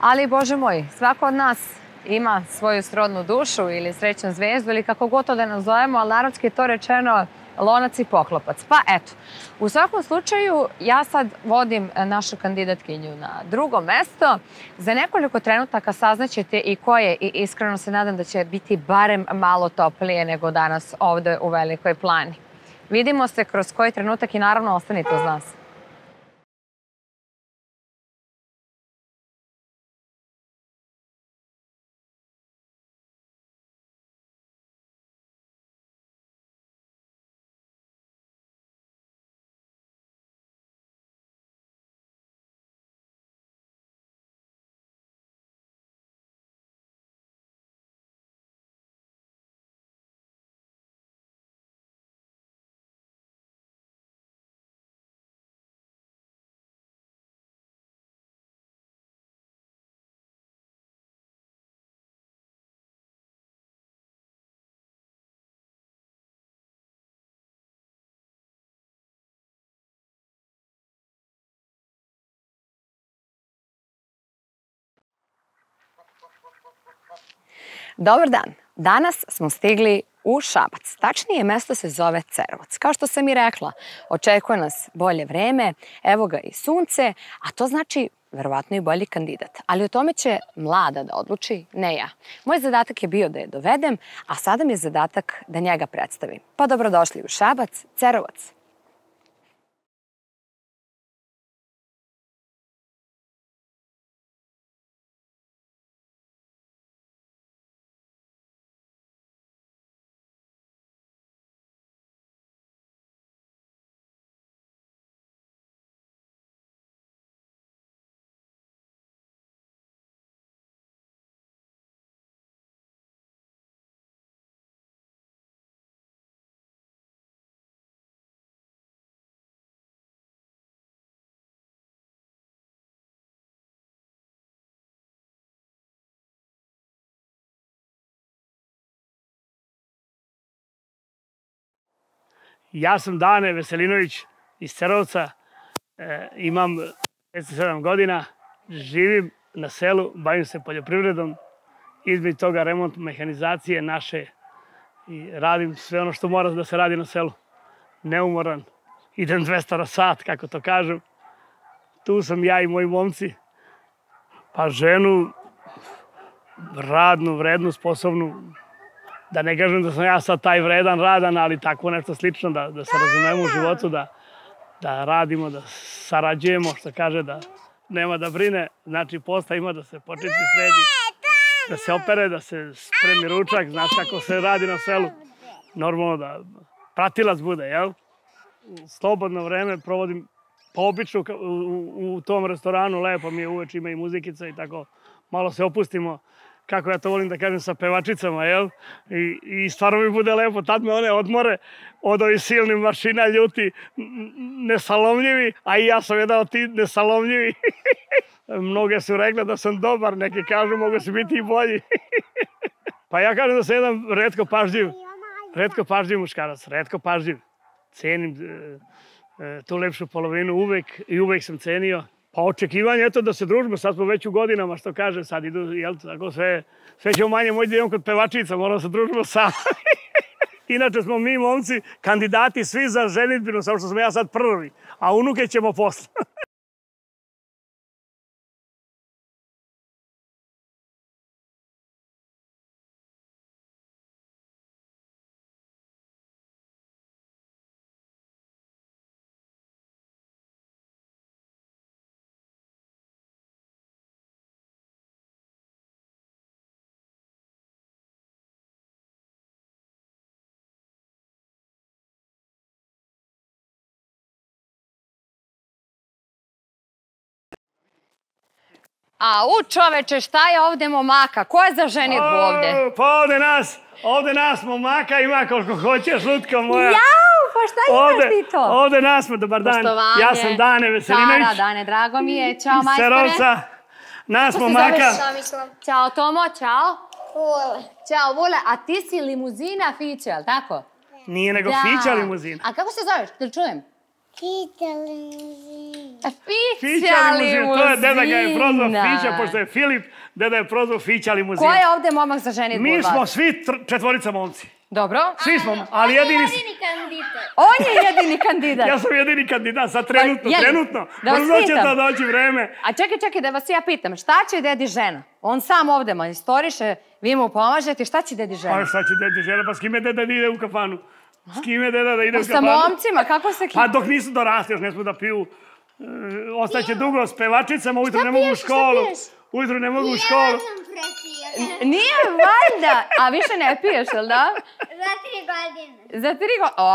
[SPEAKER 1] Ali, Bože moj, svako od nas ima svoju srodnu dušu ili srećnu zvezdu ili kako god to da nazovemo, ali narodski je to rečeno lonac i poklopac. Pa eto, u svakom slučaju ja sad vodim našu kandidatkinju na drugo mesto. Za nekoliko trenutaka saznaćete i ko je i iskreno se nadam da će biti barem malo toplije nego danas ovde u Velikoj plani. Vidimo se kroz koji trenutak i naravno ostanite uz nas. Dobar dan. Danas smo stigli u Šabac. Tačnije, mesto se zove Cerovac. Kao što sam i rekla, očekuje nas bolje vreme, evo ga i sunce, a to znači verovatno i bolji kandidat. Ali o tome će mlada da odluči, ne ja. Moj zadatak je bio da je dovedem, a sada mi je zadatak da njega predstavim. Pa dobrodošli u Šabac, Cerovac.
[SPEAKER 4] Ja sam Dane Veselinović iz Cerovca, e, imam 57 godina, živim na selu, bavim se poljoprivredom, između toga remont mehanizacije naše i radim sve ono što mora da se radi na selu. Neumoran, idem 200 na sat, kako to kažem. Tu sam ja i moji momci, pa ženu radnu, vrednu, sposobnu, da ne kažem da sam ja sad taj vredan, radan, ali tako nešto slično, da, da se razumemo u životu, da, da radimo, da sarađujemo, što kaže, da nema da brine, znači posta ima da se početi sredi, da se opere, da se spremi ručak, znaš kako se radi na selu. Normalno da pratilac bude, jel? Slobodno vreme provodim po običu u, u, u tom restoranu, lepo mi je uveč, ima i muzikica i tako, malo se opustimo kako ja to volim da kažem, sa pevačicama, jel? I, i stvarno mi bude lepo. Tad me one odmore od ovih silnih mašina ljuti, nesalomljivi, a i ja sam jedan od ti nesalomljivi. Mnoge su rekle da sam dobar, neki kažu mogu se biti i bolji. pa ja kažem da sam jedan redko pažljiv, redko pažljiv muškarac, redko pažljiv. Cenim e, e, tu lepšu polovinu uvek i uvek sam cenio. Pa očekivanje je to da se družimo, sad smo već u godinama, što kaže, sad idu, jel, tako sve, sve ćemo manje moći da kod pevačica, moramo da se družimo sami. Inače smo mi, momci, kandidati svi za ženitbinu, samo što smo ja sad prvi, a unuke ćemo posle.
[SPEAKER 1] A u čoveče, šta je ovde momaka? Ko je za ženitbu ovde?
[SPEAKER 4] Pa ovde nas, ovde nas momaka ima koliko hoćeš, lutka moja.
[SPEAKER 1] Jau, pa šta imaš
[SPEAKER 4] Ovde,
[SPEAKER 1] ti to?
[SPEAKER 4] ovde nas smo, dobar dan.
[SPEAKER 1] Poštovanje.
[SPEAKER 4] Ja sam Dane Veselinović.
[SPEAKER 1] Dara, Dane, drago mi je. Ćao, majstore.
[SPEAKER 4] Serovca. Nas
[SPEAKER 1] Kako
[SPEAKER 4] momaka.
[SPEAKER 1] zoveš? Ćao, Tomo, ćao.
[SPEAKER 5] Vole.
[SPEAKER 1] Ćao, Vule, a ti si limuzina Fića, jel tako?
[SPEAKER 4] Nije nego fića limuzina.
[SPEAKER 1] A kako se zoveš, da čujem?
[SPEAKER 5] Fića limuzina.
[SPEAKER 1] Fića,
[SPEAKER 4] Fića limuzina. To je deda ga je prozvao. Fića, pošto je Filip, deda je prozvao Fića limuzina.
[SPEAKER 1] Ko je ovde momak za ženitbu
[SPEAKER 4] Mi smo svi četvorica momci.
[SPEAKER 1] Dobro.
[SPEAKER 4] Svi smo, ali jedini... s-
[SPEAKER 5] Jedini kandidat.
[SPEAKER 1] On je jedini kandidat.
[SPEAKER 4] Ja sam jedini kandidat, sad trenutno,
[SPEAKER 1] Pa, je
[SPEAKER 4] trenutno.
[SPEAKER 1] Da vas
[SPEAKER 4] Brzo će to doći vreme.
[SPEAKER 1] A čekaj, čekaj, da vas ja pitam, šta će dedi žena? On sam ovde majstoriše, vi mu pomažete, šta će dedi
[SPEAKER 4] Pa
[SPEAKER 1] žena?
[SPEAKER 4] šta će dede žele, pa s kime deda da ide u kafanu? S kime deda da ide u
[SPEAKER 1] Sa
[SPEAKER 4] kafanu?
[SPEAKER 1] momcima, kako se...
[SPEAKER 4] Pa dok nisu dorasli, još ne smo da piju. E, Ostaće dugo s pevačicama, ujutro ne mogu u školu. Ujutro ne mogu u
[SPEAKER 5] Ja
[SPEAKER 4] školu.
[SPEAKER 1] Nije valjda, a više ne piješ, jel da?
[SPEAKER 5] Za tri godine.
[SPEAKER 1] Za tri go... O,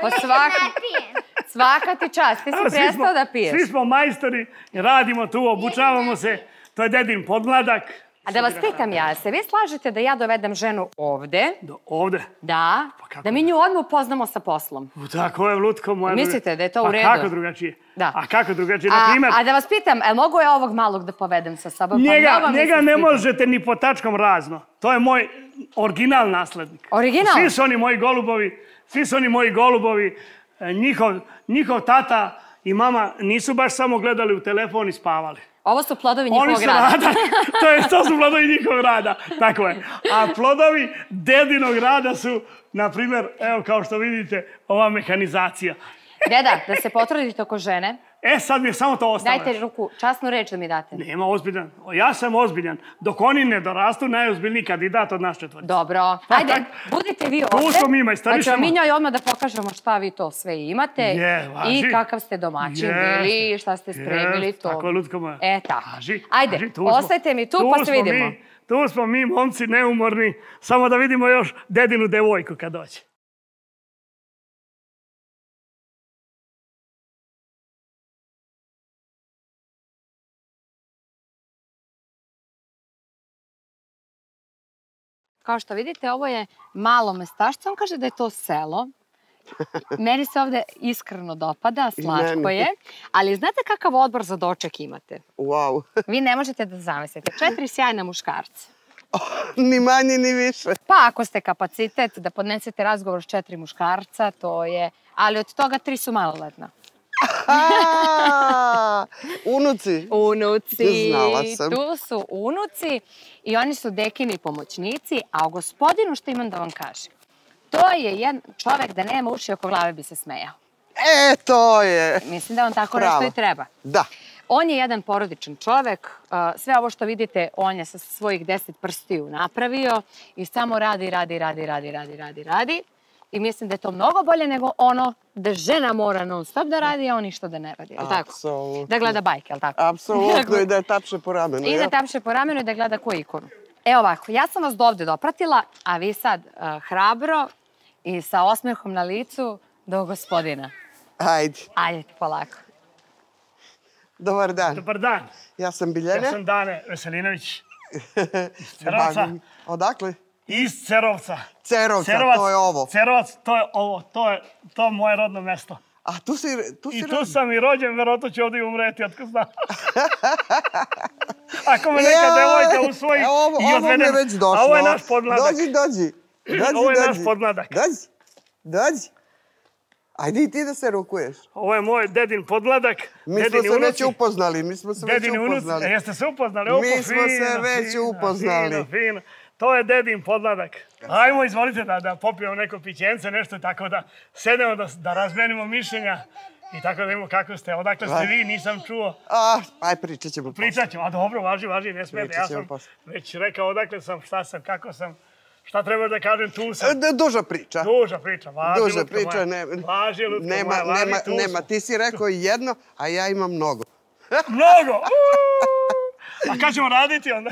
[SPEAKER 1] pa svaka,
[SPEAKER 5] Ne pijem.
[SPEAKER 1] svaka ti čast, ti si
[SPEAKER 4] Evo,
[SPEAKER 1] prestao
[SPEAKER 4] smo-
[SPEAKER 1] da piješ.
[SPEAKER 4] Svi smo majstori, radimo tu, obučavamo se. To je dedin podmladak.
[SPEAKER 1] A da vas pitam ja, se vi slažete da ja dovedem ženu ovde,
[SPEAKER 4] Do ovde.
[SPEAKER 1] da,
[SPEAKER 4] Pa kako
[SPEAKER 1] da mi nju odmah upoznamo sa poslom?
[SPEAKER 4] U, Tako je, Lutko moja.
[SPEAKER 1] Mislite da je to u
[SPEAKER 4] Pa
[SPEAKER 1] redu?
[SPEAKER 4] kako drugačije?
[SPEAKER 1] Da.
[SPEAKER 4] A kako drugačije? Na
[SPEAKER 1] A,
[SPEAKER 4] primjer,
[SPEAKER 1] a da vas pitam, el mogu ja ovog malog da povedem sa sobom? Pa
[SPEAKER 4] njega,
[SPEAKER 1] mi
[SPEAKER 4] njega ne možete ni po tačkom razno. To je moj original naslednik.
[SPEAKER 1] Original?
[SPEAKER 4] Svi su oni moji golubovi, svi su oni moji golubovi. E, Njihov, njihov tata i mama nisu baš samo gledali u telefon i spavali.
[SPEAKER 1] Ovo su plodovi
[SPEAKER 4] Oni
[SPEAKER 1] njihovog
[SPEAKER 4] su
[SPEAKER 1] rada.
[SPEAKER 4] to, je, to su plodovi njihovog rada, tako je. A plodovi dedinog rada su, na primjer, evo kao što vidite, ova mehanizacija.
[SPEAKER 1] Deda, da se potrudite oko žene,
[SPEAKER 4] E, sad mi je samo to ostalo.
[SPEAKER 1] dajte ruku, časnu reč da mi date.
[SPEAKER 4] Nema ozbiljan. Ja sam ozbiljan. Dok oni ne dorastu, najozbiljniji kandidat od nas četvorice.
[SPEAKER 1] Dobro,
[SPEAKER 4] Pa,
[SPEAKER 1] ajde,
[SPEAKER 4] tak.
[SPEAKER 1] budite vi
[SPEAKER 4] Tu
[SPEAKER 1] ovde.
[SPEAKER 4] smo mi, majstorišemo.
[SPEAKER 1] Pa ćemo mi njoj odmah da pokažemo šta vi to sve imate
[SPEAKER 4] Je, važi.
[SPEAKER 1] i kakav ste domaćin bili, šta ste spremili to.
[SPEAKER 4] Tako je, Lutko moja.
[SPEAKER 1] E, tako.
[SPEAKER 4] Važi,
[SPEAKER 1] Ajde,
[SPEAKER 4] važi, tu
[SPEAKER 1] ostajte mi tu, pa se vidimo.
[SPEAKER 4] Mi, tu smo mi, momci, neumorni. Samo da vidimo još dedinu devojku kad doće.
[SPEAKER 1] Kao što vidite, ovo je malo mestašce. On kaže da je to selo. Meni se ovde iskreno dopada, slatko je. Ali znate kakav odbor za doček imate?
[SPEAKER 3] Wow.
[SPEAKER 1] Vi ne možete da zamislite. Četiri sjajna muškarca.
[SPEAKER 3] ni manje, ni više.
[SPEAKER 1] Pa ako ste kapacitet da podnesete razgovor s četiri muškarca, to je... Ali od toga tri su maloletna.
[SPEAKER 3] Unuci.
[SPEAKER 1] Unuci.
[SPEAKER 3] Znala sam.
[SPEAKER 1] Tu su unuci i oni su dekini pomoćnici, a o gospodinu što imam da vam kažem. To je jedan čovek da nema uši oko glave bi se smejao.
[SPEAKER 3] E, to je.
[SPEAKER 1] Mislim da on tako
[SPEAKER 3] Bravo.
[SPEAKER 1] nešto i treba.
[SPEAKER 3] Da.
[SPEAKER 1] On je jedan porodičan čovek, a, sve ovo što vidite on je sa svojih deset prstiju napravio i samo radi, radi, radi, radi, radi, radi, radi. I mislim da je to mnogo bolje nego ono da žena mora non stop da radi, a on ništa da ne radi, jel tako?
[SPEAKER 3] Apsolutno.
[SPEAKER 1] Da gleda bajke, jel tako?
[SPEAKER 3] Apsolutno i da je tapše po ramenu.
[SPEAKER 1] I da
[SPEAKER 3] jel?
[SPEAKER 1] tapše po ramenu i da gleda koju ikonu. E ovako, ja sam vas do ovde dopratila, a vi sad uh, hrabro i sa osmehom na licu do gospodina.
[SPEAKER 3] Ajde.
[SPEAKER 1] Ajde, polako.
[SPEAKER 3] Dobar dan.
[SPEAKER 4] Dobar dan.
[SPEAKER 3] Ja sam Biljana.
[SPEAKER 4] Ja sam Dane Veselinović.
[SPEAKER 3] Odakle?
[SPEAKER 4] Iz Cerovca.
[SPEAKER 3] Cerovca, to je ovo.
[SPEAKER 4] Cerovac, to je ovo. To je, to je moje rodno mesto.
[SPEAKER 3] A tu si, tu si
[SPEAKER 4] I tu
[SPEAKER 3] rođen?
[SPEAKER 4] sam i rođen, verovatno ću ovdje umreti, otko znam. Ako me neka devojka usvoji
[SPEAKER 3] evo, ovo,
[SPEAKER 4] i
[SPEAKER 3] ovo
[SPEAKER 4] odvede...
[SPEAKER 3] mi je već došlo.
[SPEAKER 4] A ovo je naš podmladak.
[SPEAKER 3] Dođi, dođi. Dođi,
[SPEAKER 4] Ovo je naš
[SPEAKER 3] dođi.
[SPEAKER 4] podmladak.
[SPEAKER 3] Dođi, dođi. Ajde i ti da se rukuješ.
[SPEAKER 4] Ovo je moj dedin podmladak.
[SPEAKER 3] Mi smo se već upoznali, mi smo se već
[SPEAKER 4] Dedini unuci.
[SPEAKER 3] upoznali.
[SPEAKER 4] E, jeste se upoznali? Opa,
[SPEAKER 3] Mi smo se
[SPEAKER 4] fino,
[SPEAKER 3] već
[SPEAKER 4] fino,
[SPEAKER 3] upoznali.
[SPEAKER 4] Fino, fino. To je dedin podmladak. Ajmo, izvolite da, da popijemo neko pićence, nešto tako da sedemo, da, da razmenimo mišljenja i tako da vidimo kako ste. Odakle ste vi, nisam čuo.
[SPEAKER 3] A, aj pričat ćemo posle.
[SPEAKER 4] Pričat ćemo, a dobro, važi, važi, ne smete. Ja sam
[SPEAKER 3] posle.
[SPEAKER 4] već rekao odakle sam, šta sam, kako sam, šta treba da kažem, tu sam.
[SPEAKER 3] Duža priča.
[SPEAKER 4] Duža priča, važi,
[SPEAKER 3] Duža priča,
[SPEAKER 4] moja.
[SPEAKER 3] ne,
[SPEAKER 4] Važi, Lutko
[SPEAKER 3] nema,
[SPEAKER 4] moja, važi,
[SPEAKER 3] nema,
[SPEAKER 4] tu
[SPEAKER 3] nema.
[SPEAKER 4] smo.
[SPEAKER 3] Ti si rekao jedno, a ja imam mnogo.
[SPEAKER 4] Mnogo! Uuu! A kad ćemo raditi onda?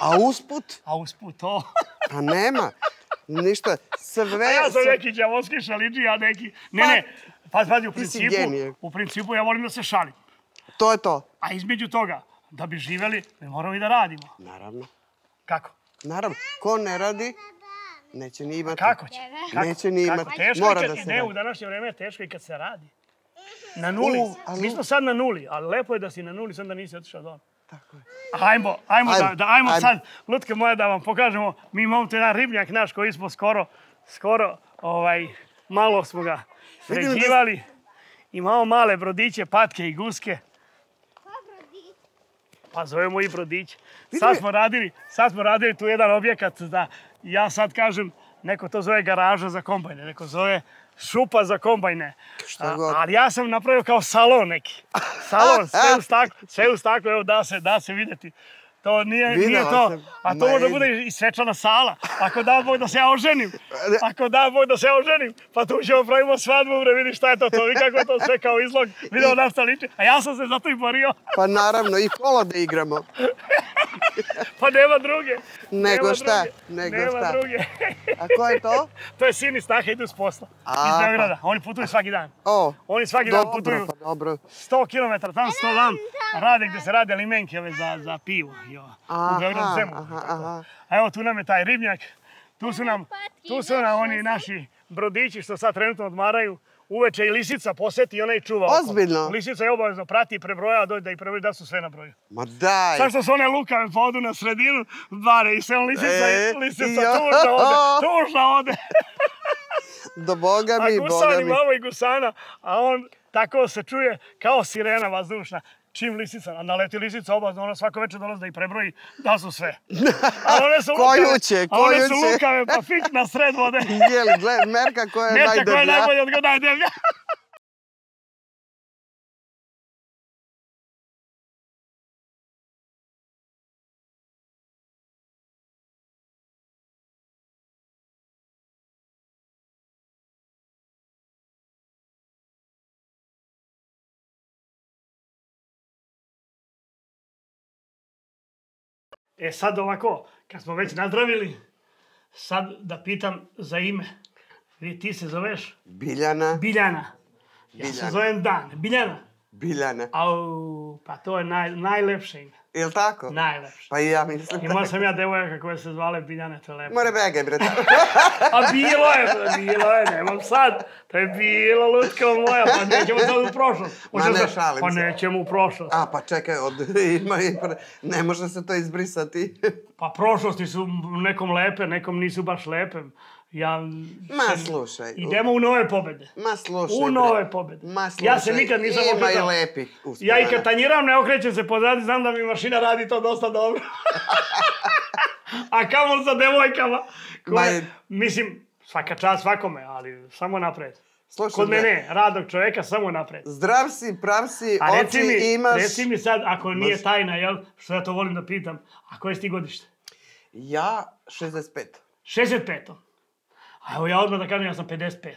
[SPEAKER 3] A usput?
[SPEAKER 4] A usput to.
[SPEAKER 3] Pa nema. Ništa. Sve...
[SPEAKER 4] A ja sam neki džavonski šaliđi, a neki... Ne, ne, pa pazi, u principu, u principu ja volim da se šalim.
[SPEAKER 3] To je to.
[SPEAKER 4] A između toga, da bi živeli, ne moramo i da radimo.
[SPEAKER 3] Naravno.
[SPEAKER 4] Kako?
[SPEAKER 3] Naravno. Ko ne radi, neće ni imati.
[SPEAKER 4] Kako će? Kako?
[SPEAKER 3] Neće ni imati.
[SPEAKER 4] Teško
[SPEAKER 3] Mora da se
[SPEAKER 4] ne, u
[SPEAKER 3] radi.
[SPEAKER 4] današnje vreme je teško i kad se radi. Na nuli.
[SPEAKER 3] U, ali-
[SPEAKER 4] Mi smo sad na nuli, ali lepo je da si na nuli, sam da nisi otišao dole.
[SPEAKER 3] Tako je.
[SPEAKER 4] Ajmo, ajmo,
[SPEAKER 3] Ajmo,
[SPEAKER 4] da, da, ajmo
[SPEAKER 3] ajmo.
[SPEAKER 4] sad, Lutke moja, da vam pokažemo. Mi imamo tu jedan ribnjak naš koji smo skoro, skoro, ovaj, malo smo ga
[SPEAKER 3] da-
[SPEAKER 4] sređivali. Imamo male brodiće, patke i guske. Pa zovemo i brodiće. Sad smo radili, sad smo radili tu jedan objekat da ja sad kažem, neko to zove garaža za kombajne, neko zove šupa za kombajne.
[SPEAKER 3] Šta god.
[SPEAKER 4] ali ja sam napravio kao salon neki. Salon, sve u staklu, sve u staklu, evo da se, da se vidjeti. To nije,
[SPEAKER 3] Video
[SPEAKER 4] nije to,
[SPEAKER 3] sam.
[SPEAKER 4] a to
[SPEAKER 3] Ma,
[SPEAKER 4] može
[SPEAKER 3] ide.
[SPEAKER 4] bude i svečana sala. Ako da Bog da se ja oženim, ako da Bog da se ja oženim, pa tu ćemo pravimo svadbu, bre, vidi šta je to, to vidi kako je to sve kao izlog, video na šta liči. A ja sam se zato i borio,
[SPEAKER 3] Pa naravno, i kola da igramo.
[SPEAKER 4] pa nema druge.
[SPEAKER 3] Nego
[SPEAKER 4] Nema
[SPEAKER 3] šta,
[SPEAKER 4] druge,
[SPEAKER 3] nego
[SPEAKER 4] nema
[SPEAKER 3] šta.
[SPEAKER 4] druge.
[SPEAKER 3] A ko je to?
[SPEAKER 4] to je sin i Staha, idu s posla, iz
[SPEAKER 3] A,
[SPEAKER 4] Beograda. Oni putuju svaki dan.
[SPEAKER 3] O,
[SPEAKER 4] Oni svaki dan
[SPEAKER 3] dobro,
[SPEAKER 4] putuju
[SPEAKER 3] pa dobro.
[SPEAKER 4] 100 km, tam 100 vam, rade gde se rade limenke ove za, za pivo. Jo. u Beogradu
[SPEAKER 3] Aha,
[SPEAKER 4] tako.
[SPEAKER 3] aha.
[SPEAKER 4] A evo tu nam je taj ribnjak, tu su nam, tu su nam oni naši brodići što sad trenutno odmaraju. Uveče i lisica poseti i ona ih čuva. oko.
[SPEAKER 3] Ozbiljno?
[SPEAKER 4] Lisica je obavezno prati i prebroja, dođe da ih prebroji da su sve na broju.
[SPEAKER 3] Ma daj.
[SPEAKER 4] Sad što su one lukave pa odu na sredinu, bare i sve on lisica,
[SPEAKER 3] E,
[SPEAKER 4] lisica
[SPEAKER 3] jo.
[SPEAKER 4] tužna ode, tužna ode.
[SPEAKER 3] Do Boga
[SPEAKER 4] A
[SPEAKER 3] mi, Boga
[SPEAKER 4] gusan
[SPEAKER 3] mi.
[SPEAKER 4] imamo i gusana, a on tako se čuje kao sirena vazdušna. Čim lisica, a naleti lisica obazno, ona svako večer dolazi da ih prebroji, da su sve. A one su
[SPEAKER 3] Koju
[SPEAKER 4] lukave,
[SPEAKER 3] će,
[SPEAKER 4] a one su
[SPEAKER 3] koju
[SPEAKER 4] lukave, pa fik na sred vode.
[SPEAKER 3] Jeli, gled, merka koja je
[SPEAKER 4] Merka koja je
[SPEAKER 3] najdeblja.
[SPEAKER 4] najbolja najdeblja. E sad ovako, kad smo već nazdravili, sad da pitam za ime. Vi ti se zoveš
[SPEAKER 3] Biljana,
[SPEAKER 4] Biljana. Ja se zovem Dan. Biljana.
[SPEAKER 3] Biljana.
[SPEAKER 4] Au, pa to je naj, najlepše ime.
[SPEAKER 3] Jel tako?
[SPEAKER 4] Najlepše.
[SPEAKER 3] Pa i ja mislim.
[SPEAKER 4] Imao sam ja devojaka koje se to je lepo.
[SPEAKER 3] More begaj, bre.
[SPEAKER 4] A bilo je, bilo je, nemam sad. To je bilo, lutka moja, pa nećemo sad u prošlost.
[SPEAKER 3] Ma
[SPEAKER 4] Hoćeš
[SPEAKER 3] ne, šalim
[SPEAKER 4] Pa nećemo u prošlost.
[SPEAKER 3] A, pa čekaj, od, ima i pre- ne može se to izbrisati.
[SPEAKER 4] Pa prošlosti su nekom lepe, nekom nisu baš lepe. Ja,
[SPEAKER 3] Ma,
[SPEAKER 4] se-
[SPEAKER 3] slušaj.
[SPEAKER 4] Idemo u nove pobede.
[SPEAKER 3] Ma slušaj,
[SPEAKER 4] U
[SPEAKER 3] bre.
[SPEAKER 4] nove pobede.
[SPEAKER 3] Ma slušaj,
[SPEAKER 4] Ja se nikad nisam
[SPEAKER 3] ima i
[SPEAKER 4] okretao.
[SPEAKER 3] lepih uspomena.
[SPEAKER 4] Ja i kad tanjiram, ne okrećem se pozadi, znam da mi mašina radi to dosta dobro. A kamo sa devojkama? Koje, mislim, svaka čast svakome, ali samo napred.
[SPEAKER 3] Slušaj,
[SPEAKER 4] Kod
[SPEAKER 3] bre,
[SPEAKER 4] mene, radog čovjeka, samo napred.
[SPEAKER 3] Zdrav si, prav si,
[SPEAKER 4] A reci
[SPEAKER 3] oči
[SPEAKER 4] mi,
[SPEAKER 3] imaš.
[SPEAKER 4] reci mi sad, ako nije tajna, jel, što ja to volim da pitam, a koje si ti godište?
[SPEAKER 3] Ja 65.
[SPEAKER 4] 65. A evo ja odmah da kažem, ja sam 55.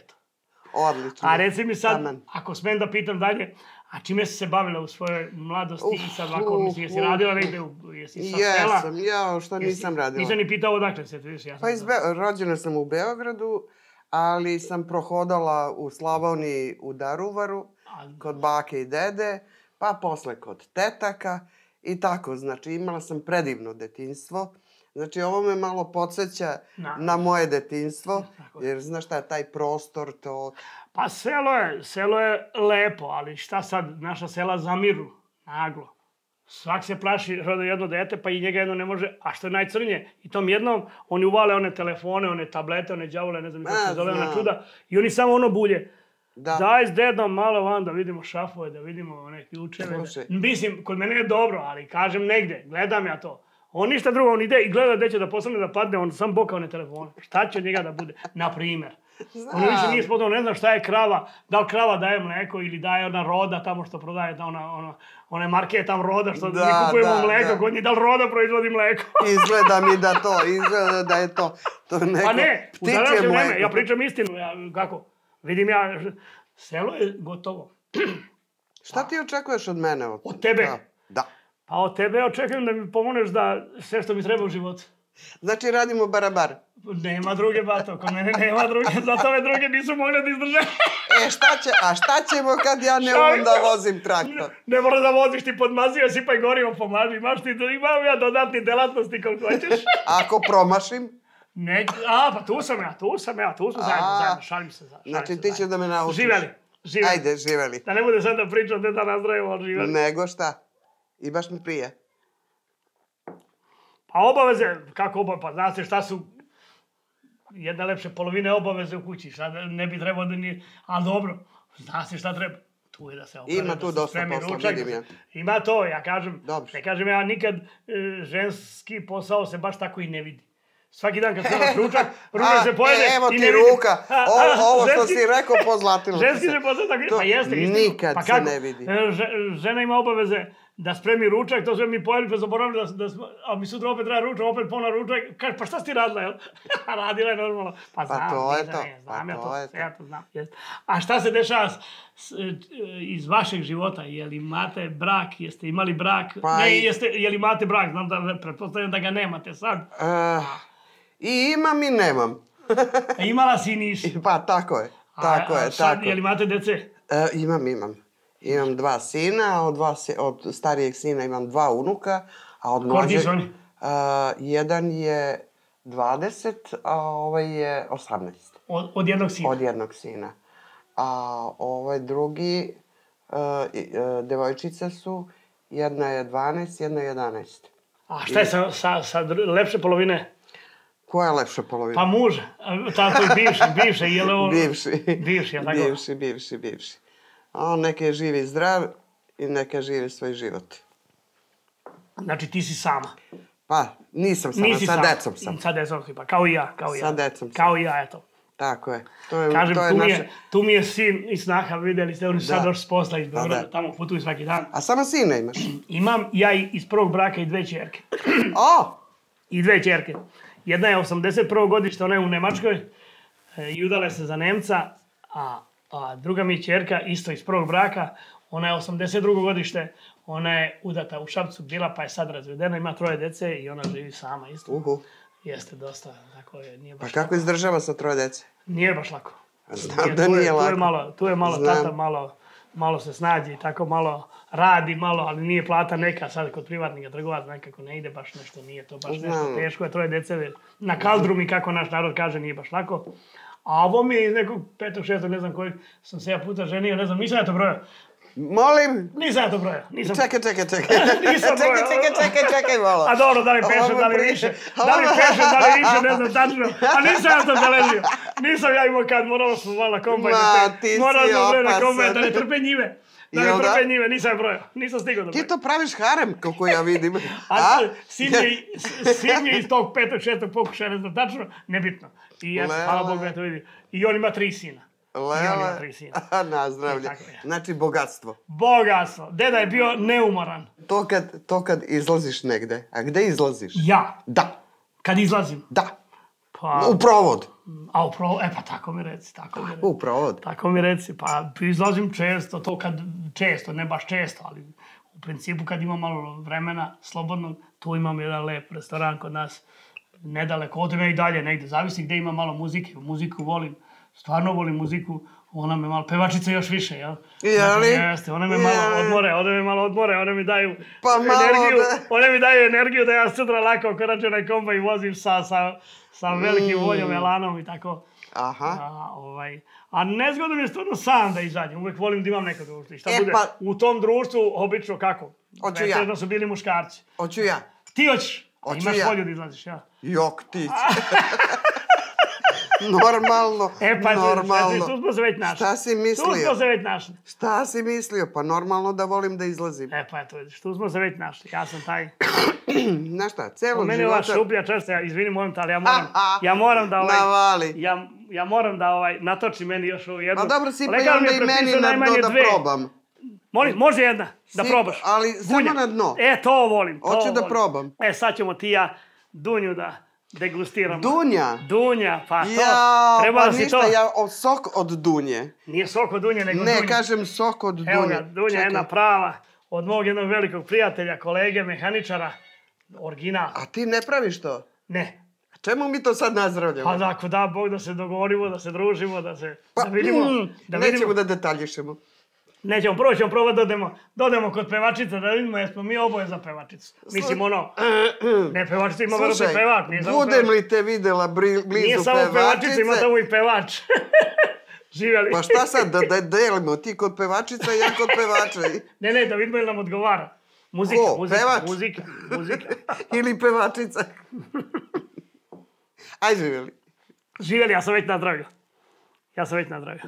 [SPEAKER 3] Odlično.
[SPEAKER 4] A reci mi sad,
[SPEAKER 3] Taman.
[SPEAKER 4] ako smem da pitam dalje, a čime si se bavila u svojoj mladosti i sad ovako,
[SPEAKER 3] Uf,
[SPEAKER 4] mislim, jesi
[SPEAKER 3] uf,
[SPEAKER 4] radila
[SPEAKER 3] uf.
[SPEAKER 4] negde, u, jesi sa sela?
[SPEAKER 3] Jesam, ja što
[SPEAKER 4] Jesi-
[SPEAKER 3] nisam radila.
[SPEAKER 4] Nisam ni pitao odakle se, vidiš, ja sam...
[SPEAKER 3] Pa iz Be rođena sam u Beogradu, ali sam prohodala u Slavoniji u Daruvaru,
[SPEAKER 4] A-
[SPEAKER 3] kod bake i dede, pa posle kod tetaka i tako. Znači imala sam predivno detinstvo. Znači ovo me malo podsjeća
[SPEAKER 4] Na-
[SPEAKER 3] na moje detinstvo,
[SPEAKER 4] je.
[SPEAKER 3] jer znaš šta taj prostor, to...
[SPEAKER 4] Pa selo je, selo je lepo, ali šta sad, naša sela zamiru, naglo. Svak se plaši roda jedno dete, pa i njega jedno ne može, a što je najcrnje, i tom jednom oni uvale one telefone, one tablete, one đavole, ne znam kako se zove, ona čuda, i oni samo ono bulje.
[SPEAKER 3] Da.
[SPEAKER 4] Daj s dedom malo van da vidimo šafove, da vidimo one ključeve. Mislim, kod mene je dobro, ali kažem negde, gledam ja to. On ništa drugo, on ide i gleda gde će da postane da padne, on sam boka one telefone. Šta će od njega da bude? Na primer. On više
[SPEAKER 3] Znam.
[SPEAKER 4] nije spodobno, ne znam šta je krava, da li krava daje mleko ili daje ona roda tamo što prodaje, da ona, ona, one marke tam roda što
[SPEAKER 3] Da,
[SPEAKER 4] mi kupujemo
[SPEAKER 3] da,
[SPEAKER 4] mleko
[SPEAKER 3] da.
[SPEAKER 4] kod njih, da li roda proizvodi mleko?
[SPEAKER 3] Izgleda mi da to, izgleda da je to, to neko
[SPEAKER 4] Pa ne, u današnje vreme, ja pričam istinu, ja, kako, vidim ja, selo je gotovo.
[SPEAKER 3] Šta ti očekuješ od mene? Od,
[SPEAKER 4] Od tebe?
[SPEAKER 3] Da. Da.
[SPEAKER 4] Pa od tebe očekujem da mi pomogneš da sve što mi treba u životu.
[SPEAKER 3] Znači radimo barabar.
[SPEAKER 4] Nema druge, bato, kod mene nema druge, zato ove druge nisu mogle da izdrže.
[SPEAKER 3] E, šta će, a šta ćemo kad ja ne umem da vozim traktor?
[SPEAKER 4] Ne mora da voziš ti podmazio, sipaj gorivo, pomaži, imaš ti, imam ja dodatni delatnosti koliko hoćeš.
[SPEAKER 3] Ako promašim,
[SPEAKER 4] Ne, a, pa tu sam ja, tu sam ja, tu smo zajedno,
[SPEAKER 3] A,
[SPEAKER 4] zajedno, šalim se. za- Šalim
[SPEAKER 3] znači
[SPEAKER 4] se
[SPEAKER 3] ti
[SPEAKER 4] zajedno.
[SPEAKER 3] da me naučiš.
[SPEAKER 4] Živeli, živeli.
[SPEAKER 3] Ajde, živeli.
[SPEAKER 4] Da ne bude sad da pričam da da nazdravimo, živeli.
[SPEAKER 3] Nego šta? I baš mi prije.
[SPEAKER 4] Pa obaveze, kako obaveze, pa zna se šta su jedne lepše polovine obaveze u kući, šta da ne bi trebao da ni, a dobro, zna se šta treba. Tu je da se opere,
[SPEAKER 3] Ima
[SPEAKER 4] da
[SPEAKER 3] tu
[SPEAKER 4] se
[SPEAKER 3] dosta posla,
[SPEAKER 4] ručak.
[SPEAKER 3] vidim ja.
[SPEAKER 4] Ima to, ja kažem,
[SPEAKER 3] Dobro.
[SPEAKER 4] ne kažem ja nikad e, ženski posao se baš tako i ne vidi. Svaki dan kad spremaš ručak, ručak
[SPEAKER 3] A,
[SPEAKER 4] se pojede
[SPEAKER 3] e, evo
[SPEAKER 4] i
[SPEAKER 3] ti
[SPEAKER 4] ne vidi.
[SPEAKER 3] ruka.
[SPEAKER 4] A,
[SPEAKER 3] Ovo, što si rekao pozlatilo. ti
[SPEAKER 4] Ženski
[SPEAKER 3] se.
[SPEAKER 4] se posao tako, pa jeste, istinu.
[SPEAKER 3] nikad
[SPEAKER 4] pa
[SPEAKER 3] se
[SPEAKER 4] kako?
[SPEAKER 3] ne vidi.
[SPEAKER 4] E, že- žena ima obaveze da spremi ručak, to sve mi pojeli, pa zaboravili da, da, a mi sutra opet treba ručak, opet pona ručak. Kaže, pa šta si ti radila, jel? Radila je normalno. Pa znam,
[SPEAKER 3] to je to, pa
[SPEAKER 4] znam ja
[SPEAKER 3] to
[SPEAKER 4] to,
[SPEAKER 3] je to.
[SPEAKER 4] ja to znam. Jest. A šta se dešava s- s- e, iz vašeg života? Je li imate brak, jeste imali brak?
[SPEAKER 3] Pa
[SPEAKER 4] ne,
[SPEAKER 3] i-
[SPEAKER 4] jeste, je li imate brak? Znam da, pretpostavljam da ga nemate sad.
[SPEAKER 3] Eh, I imam i nemam.
[SPEAKER 4] A imala si i nisi.
[SPEAKER 3] Pa tako je. Tako
[SPEAKER 4] a
[SPEAKER 3] je,
[SPEAKER 4] sad,
[SPEAKER 3] tako.
[SPEAKER 4] Je li imate dece?
[SPEAKER 3] E, imam, imam. Imam dva sina, od, dva, od starijeg sina imam dva unuka, a od
[SPEAKER 4] su oni?
[SPEAKER 3] A, jedan je 20, a ovaj je 18.
[SPEAKER 4] Od, od jednog sina.
[SPEAKER 3] Od jednog sina. A ovaj drugi, a, devojčice su, jedna je 12, jedna je 11.
[SPEAKER 4] A šta je sa, sa, sa lepše polovine?
[SPEAKER 3] Koja je lepša polovina?
[SPEAKER 4] Pa muža, a, tako i bivši, bivši, je li ovo...
[SPEAKER 3] Bivši.
[SPEAKER 4] Bivši, tako?
[SPEAKER 3] Bivši, bivši, bivši. A on neke živi zdrav i neka živi svoj život.
[SPEAKER 4] Znači ti si sama.
[SPEAKER 3] Pa, nisam sama,
[SPEAKER 4] Nisi
[SPEAKER 3] sa
[SPEAKER 4] sama.
[SPEAKER 3] decom sam.
[SPEAKER 4] Sa decom si, pa kao i ja, kao i ja.
[SPEAKER 3] Sa decom sam.
[SPEAKER 4] Kao i ja, eto.
[SPEAKER 3] Tako je. To je,
[SPEAKER 4] Kažem,
[SPEAKER 3] to je
[SPEAKER 4] tu, mi
[SPEAKER 3] naše...
[SPEAKER 4] je, tu mi je sin i snaha, vidjeli ste, oni su sad
[SPEAKER 3] Da.
[SPEAKER 4] došli s posla iz Beograda,
[SPEAKER 3] da.
[SPEAKER 4] tamo putuju svaki dan.
[SPEAKER 3] A samo sina imaš?
[SPEAKER 4] Imam ja iz prvog braka i dve čerke.
[SPEAKER 3] O!
[SPEAKER 4] I dve čerke. Jedna je 81. godište, ona je u Nemačkoj. E, I udala je se za Nemca, a, a druga mi čerka, isto iz prvog braka, ona je 82. godište, ona je udata u Šapcu bila, pa je sad razvedena, ima troje dece i ona živi sama isto.
[SPEAKER 3] Uhu.
[SPEAKER 4] Jeste dosta, tako je, nije
[SPEAKER 3] Pa
[SPEAKER 4] baš,
[SPEAKER 3] kako izdržava sa troje dece?
[SPEAKER 4] nije baš lako.
[SPEAKER 3] Znam da
[SPEAKER 4] tu je,
[SPEAKER 3] nije
[SPEAKER 4] Tu je
[SPEAKER 3] lako.
[SPEAKER 4] malo, tu je malo
[SPEAKER 3] Znam.
[SPEAKER 4] tata, malo, malo se snađi, tako malo radi, malo, ali nije plata neka, sad kod privatnika trgovac nekako ne ide baš nešto, nije to baš nešto
[SPEAKER 3] Znam.
[SPEAKER 4] teško, je troje dece na kaldru mi, kako naš narod kaže, nije baš lako. A ovo mi je iz nekog petog, šestog, ne znam kojeg, sam se ja puta ženio, ne znam, nisam ja to brojao.
[SPEAKER 3] Molim?
[SPEAKER 4] Nisam ja to brojao, nisam.
[SPEAKER 3] Čekaj, čekaj, čekaj.
[SPEAKER 4] Nisam
[SPEAKER 3] čekaj,
[SPEAKER 4] brojao.
[SPEAKER 3] čekaj, čekaj, čekaj malo.
[SPEAKER 4] A dobro, da li peše, da li više, da li peše, da li više, ne znam tačno, a nisam ja to zaležio. Nisam ja imao kad, moralo smo malo na kombajn.
[SPEAKER 3] Ma, ti si
[SPEAKER 4] Moralo smo bre na
[SPEAKER 3] opasan.
[SPEAKER 4] kombajn, da ne trpe njive. И да, да не се броја,
[SPEAKER 3] не
[SPEAKER 4] се
[SPEAKER 3] стигам да Ти то правиш харем,
[SPEAKER 4] како ја видим. а, сиње, сиње из тог пето, шето, поку, шесто, тачно, небитно. И јас,
[SPEAKER 3] хала
[SPEAKER 4] Бог, ме види. И он има три сина. Леле, на здравје. Така значи
[SPEAKER 3] богатство.
[SPEAKER 4] Богатство. Деда
[SPEAKER 3] е био
[SPEAKER 4] неуморан. То
[SPEAKER 3] кад, то
[SPEAKER 4] кад излазиш негде, а каде
[SPEAKER 3] излазиш? Ја. Да. Кад излазим? Да. A
[SPEAKER 4] pa...
[SPEAKER 3] U provod.
[SPEAKER 4] A upravo, e pa tako mi reci, tako mi reci.
[SPEAKER 3] U provod.
[SPEAKER 4] Tako mi reci, pa izlazim često, to kad, često, ne baš često, ali u principu kad imam malo vremena slobodnog, tu imam jedan lep restoran kod nas, nedaleko, odem ja i dalje negde, zavisi gde ima malo muzike, muziku volim, stvarno volim muziku, ona me malo, pevačica još više, jel?
[SPEAKER 3] Je li?
[SPEAKER 4] Jeste, one me malo odmore, one me malo odmore, one mi daju
[SPEAKER 3] Pa
[SPEAKER 4] energiju,
[SPEAKER 3] da-
[SPEAKER 4] one mi daju energiju da ja sutra lako koračem na komba i vozim sa, sa, sa velikim
[SPEAKER 3] Mm.
[SPEAKER 4] voljom, elanom i tako.
[SPEAKER 3] Aha.
[SPEAKER 4] A, ovaj, a nezgodno mi je stvarno sam da izađem. Uvek volim da imam neko društvo. I šta
[SPEAKER 3] E,
[SPEAKER 4] bude?
[SPEAKER 3] pa-
[SPEAKER 4] U tom društvu, obično kako?
[SPEAKER 3] Hoću ja.
[SPEAKER 4] Su bili muškarci.
[SPEAKER 3] Hoću ja.
[SPEAKER 4] Ti hoćeš?
[SPEAKER 3] Hoću
[SPEAKER 4] imaš
[SPEAKER 3] ja.
[SPEAKER 4] volju da izlaziš, ja?
[SPEAKER 3] Jok ti. normalno.
[SPEAKER 4] E pa,
[SPEAKER 3] normalno.
[SPEAKER 4] tu smo se već našli.
[SPEAKER 3] Šta si
[SPEAKER 4] Tu
[SPEAKER 3] mislio?
[SPEAKER 4] smo se već našli.
[SPEAKER 3] Šta si mislio? Pa normalno da volim da izlazim.
[SPEAKER 4] E pa eto, tu smo se već našli. Ja sam taj.
[SPEAKER 3] Znaš šta, celog
[SPEAKER 4] meni je ova
[SPEAKER 3] života...
[SPEAKER 4] šuplja češća, ja, izvini, molim te, ali ja moram, ja moram da ovaj...
[SPEAKER 3] Navali.
[SPEAKER 4] Ja, ja moram da ovaj, natoči meni još ovu jednu.
[SPEAKER 3] Pa dobro, sipaj
[SPEAKER 4] Lekar mi
[SPEAKER 3] onda i meni na dno da
[SPEAKER 4] dve.
[SPEAKER 3] probam.
[SPEAKER 4] Molim, može jedna, da
[SPEAKER 3] Sip-
[SPEAKER 4] probaš.
[SPEAKER 3] ali samo na dno.
[SPEAKER 4] E, to volim. To
[SPEAKER 3] Hoću da
[SPEAKER 4] volim.
[SPEAKER 3] probam.
[SPEAKER 4] E, sad ćemo ti i ja Dunju da degustiramo.
[SPEAKER 3] Dunja?
[SPEAKER 4] Dunja, pa to.
[SPEAKER 3] Ja,
[SPEAKER 4] Treba
[SPEAKER 3] pa ništa,
[SPEAKER 4] to.
[SPEAKER 3] ja o, sok od dunje.
[SPEAKER 4] Nije sok od Dunje, nego
[SPEAKER 3] Ne,
[SPEAKER 4] Dunja.
[SPEAKER 3] kažem sok od dunje.
[SPEAKER 4] Evo ga, Dunja je
[SPEAKER 3] Čekaj.
[SPEAKER 4] jedna prava od mog jednog velikog prijatelja, kolege, mehaničara. Original.
[SPEAKER 3] A ti ne praviš to?
[SPEAKER 4] Ne.
[SPEAKER 3] A čemu mi to sad nazdravljamo?
[SPEAKER 4] Pa da, ako da Bog da se dogovorimo, da se družimo, da se
[SPEAKER 3] Pa,
[SPEAKER 4] da vidimo.
[SPEAKER 3] mm,
[SPEAKER 4] da
[SPEAKER 3] nećemo
[SPEAKER 4] vidimo.
[SPEAKER 3] da detaljišemo.
[SPEAKER 4] Nećemo, prvo ćemo probati da odemo, da odemo kod pevačice, da vidimo jesmo mi oboje za pevačicu. Mislim ono, ne pevačica ima verovatno pevak, nije
[SPEAKER 3] budem
[SPEAKER 4] pevač.
[SPEAKER 3] li te videla blizu
[SPEAKER 4] Nije samo pevačica, ima tamo i pevač. Živjeli.
[SPEAKER 3] Pa šta sad, da, da delimo, ti kod pevačica i ja kod pevača.
[SPEAKER 4] Ne, ne, da vidimo ili nam odgovara. Muzika,
[SPEAKER 3] Ko?
[SPEAKER 4] muzika,
[SPEAKER 3] Pevač?
[SPEAKER 4] muzika, muzika.
[SPEAKER 3] Ili pevačica. Aj živjeli.
[SPEAKER 4] Živjeli, ja sam već nazdravio. Ja sam već nazdravio.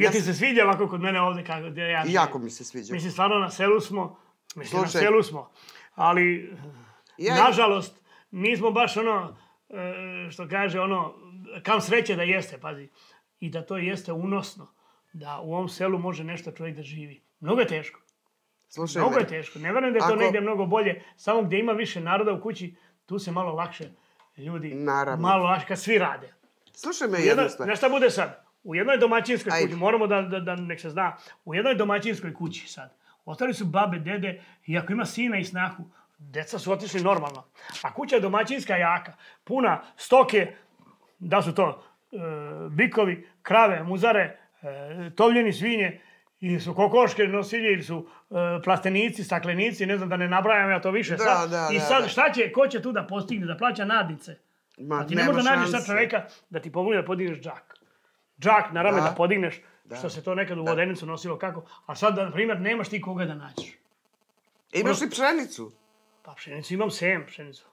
[SPEAKER 4] Jer ti se sviđa ovako kod mene ovdje kako gdje ja živim?
[SPEAKER 3] Jako mi se sviđa.
[SPEAKER 4] Mislim, stvarno na selu smo. Mislim,
[SPEAKER 3] Slušaj.
[SPEAKER 4] na selu smo. Ali,
[SPEAKER 3] Ja-
[SPEAKER 4] nažalost, nismo baš ono, e, što kaže ono, kam sreće da jeste, pazi. I da to jeste unosno. Da u ovom selu može nešto čovjek da živi. Mnogo je teško.
[SPEAKER 3] Slušaj
[SPEAKER 4] Mnogo je teško. Ne vjerujem da je to
[SPEAKER 3] Ako-
[SPEAKER 4] negdje mnogo bolje. Samo gdje ima više naroda u kući, tu se malo lakše ljudi,
[SPEAKER 3] Naravno.
[SPEAKER 4] malo lakše, kad svi rade.
[SPEAKER 3] Slušaj me stvar.
[SPEAKER 4] znaš šta bude sad? U jednoj domaćinskoj
[SPEAKER 3] Ajde.
[SPEAKER 4] kući, moramo da, da, da nek se zna, u jednoj domaćinskoj kući sad, ostali su babe, dede i ako ima sina i snahu, deca su otišli normalno. A kuća je domaćinska jaka, puna stoke, da su to e, bikovi, krave, muzare, e, tovljeni svinje, ili su kokoške nosilje, ili su e, plastenici, staklenici, ne znam da ne nabrajam ja to više
[SPEAKER 3] Da,
[SPEAKER 4] sad.
[SPEAKER 3] da,
[SPEAKER 4] I
[SPEAKER 3] da,
[SPEAKER 4] sad
[SPEAKER 3] da.
[SPEAKER 4] šta će, ko će tu da postigne, da plaća nadnice?
[SPEAKER 3] Ma,
[SPEAKER 4] Pa ti ne možeš da nađeš sad čoveka da ti pomogne da podigneš džak. Džak na rame
[SPEAKER 3] Da.
[SPEAKER 4] da, podigneš, što se to nekad u vodenicu nosilo kako. A sad, na primjer, nemaš ti koga da nađeš.
[SPEAKER 3] Imaš li pšenicu?
[SPEAKER 4] Pa pšenicu imam sem, pšenicu.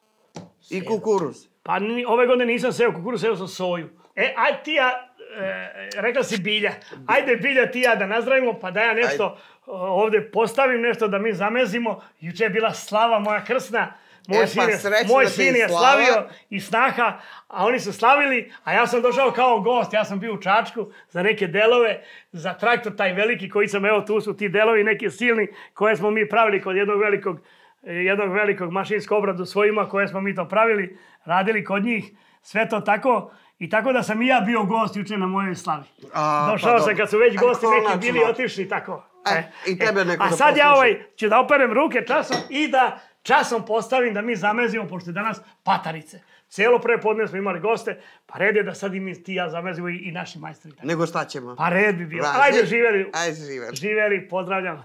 [SPEAKER 3] I kukuruz?
[SPEAKER 4] Pa ni, ove godine nisam seo kukuruz, seo sam soju. E, aj ti ja, e, rekla si bilja. Ajde bilja ti ja da nazdravimo, pa da ja nešto o, ovdje postavim, nešto da mi zamezimo. Juče je bila slava moja krsna. Moj,
[SPEAKER 3] E, pa
[SPEAKER 4] sin, je,
[SPEAKER 3] srećna
[SPEAKER 4] moj sin je slavio i snaha, a oni su slavili, a ja sam došao kao gost, ja sam bio u Čačku za neke delove, za traktor taj veliki koji sam, evo tu su ti delovi neki silni koje smo mi pravili kod jednog velikog jednog velikog mašinskog obradu svojima koje smo mi to pravili, radili kod njih, sve to tako. I tako da sam i ja bio gost juče na mojoj slavi.
[SPEAKER 3] A,
[SPEAKER 4] Došao
[SPEAKER 3] pa
[SPEAKER 4] sam kad su već
[SPEAKER 3] E,
[SPEAKER 4] gosti neki bili otišli tako.
[SPEAKER 3] E, i tebe neko
[SPEAKER 4] A
[SPEAKER 3] da
[SPEAKER 4] sad ja ovaj ću da operem ruke časom i da časom postavim da mi zamezimo, pošto je danas patarice. Cijelo pre podne smo imali goste, pa red je da sad i mi ti ja zamezimo i, i naši majstori.
[SPEAKER 3] Nego šta ćemo?
[SPEAKER 4] Pa red bi bilo.
[SPEAKER 3] Važi.
[SPEAKER 4] Ajde živeli.
[SPEAKER 3] Ajde živeli.
[SPEAKER 4] Živeli, pozdravljam.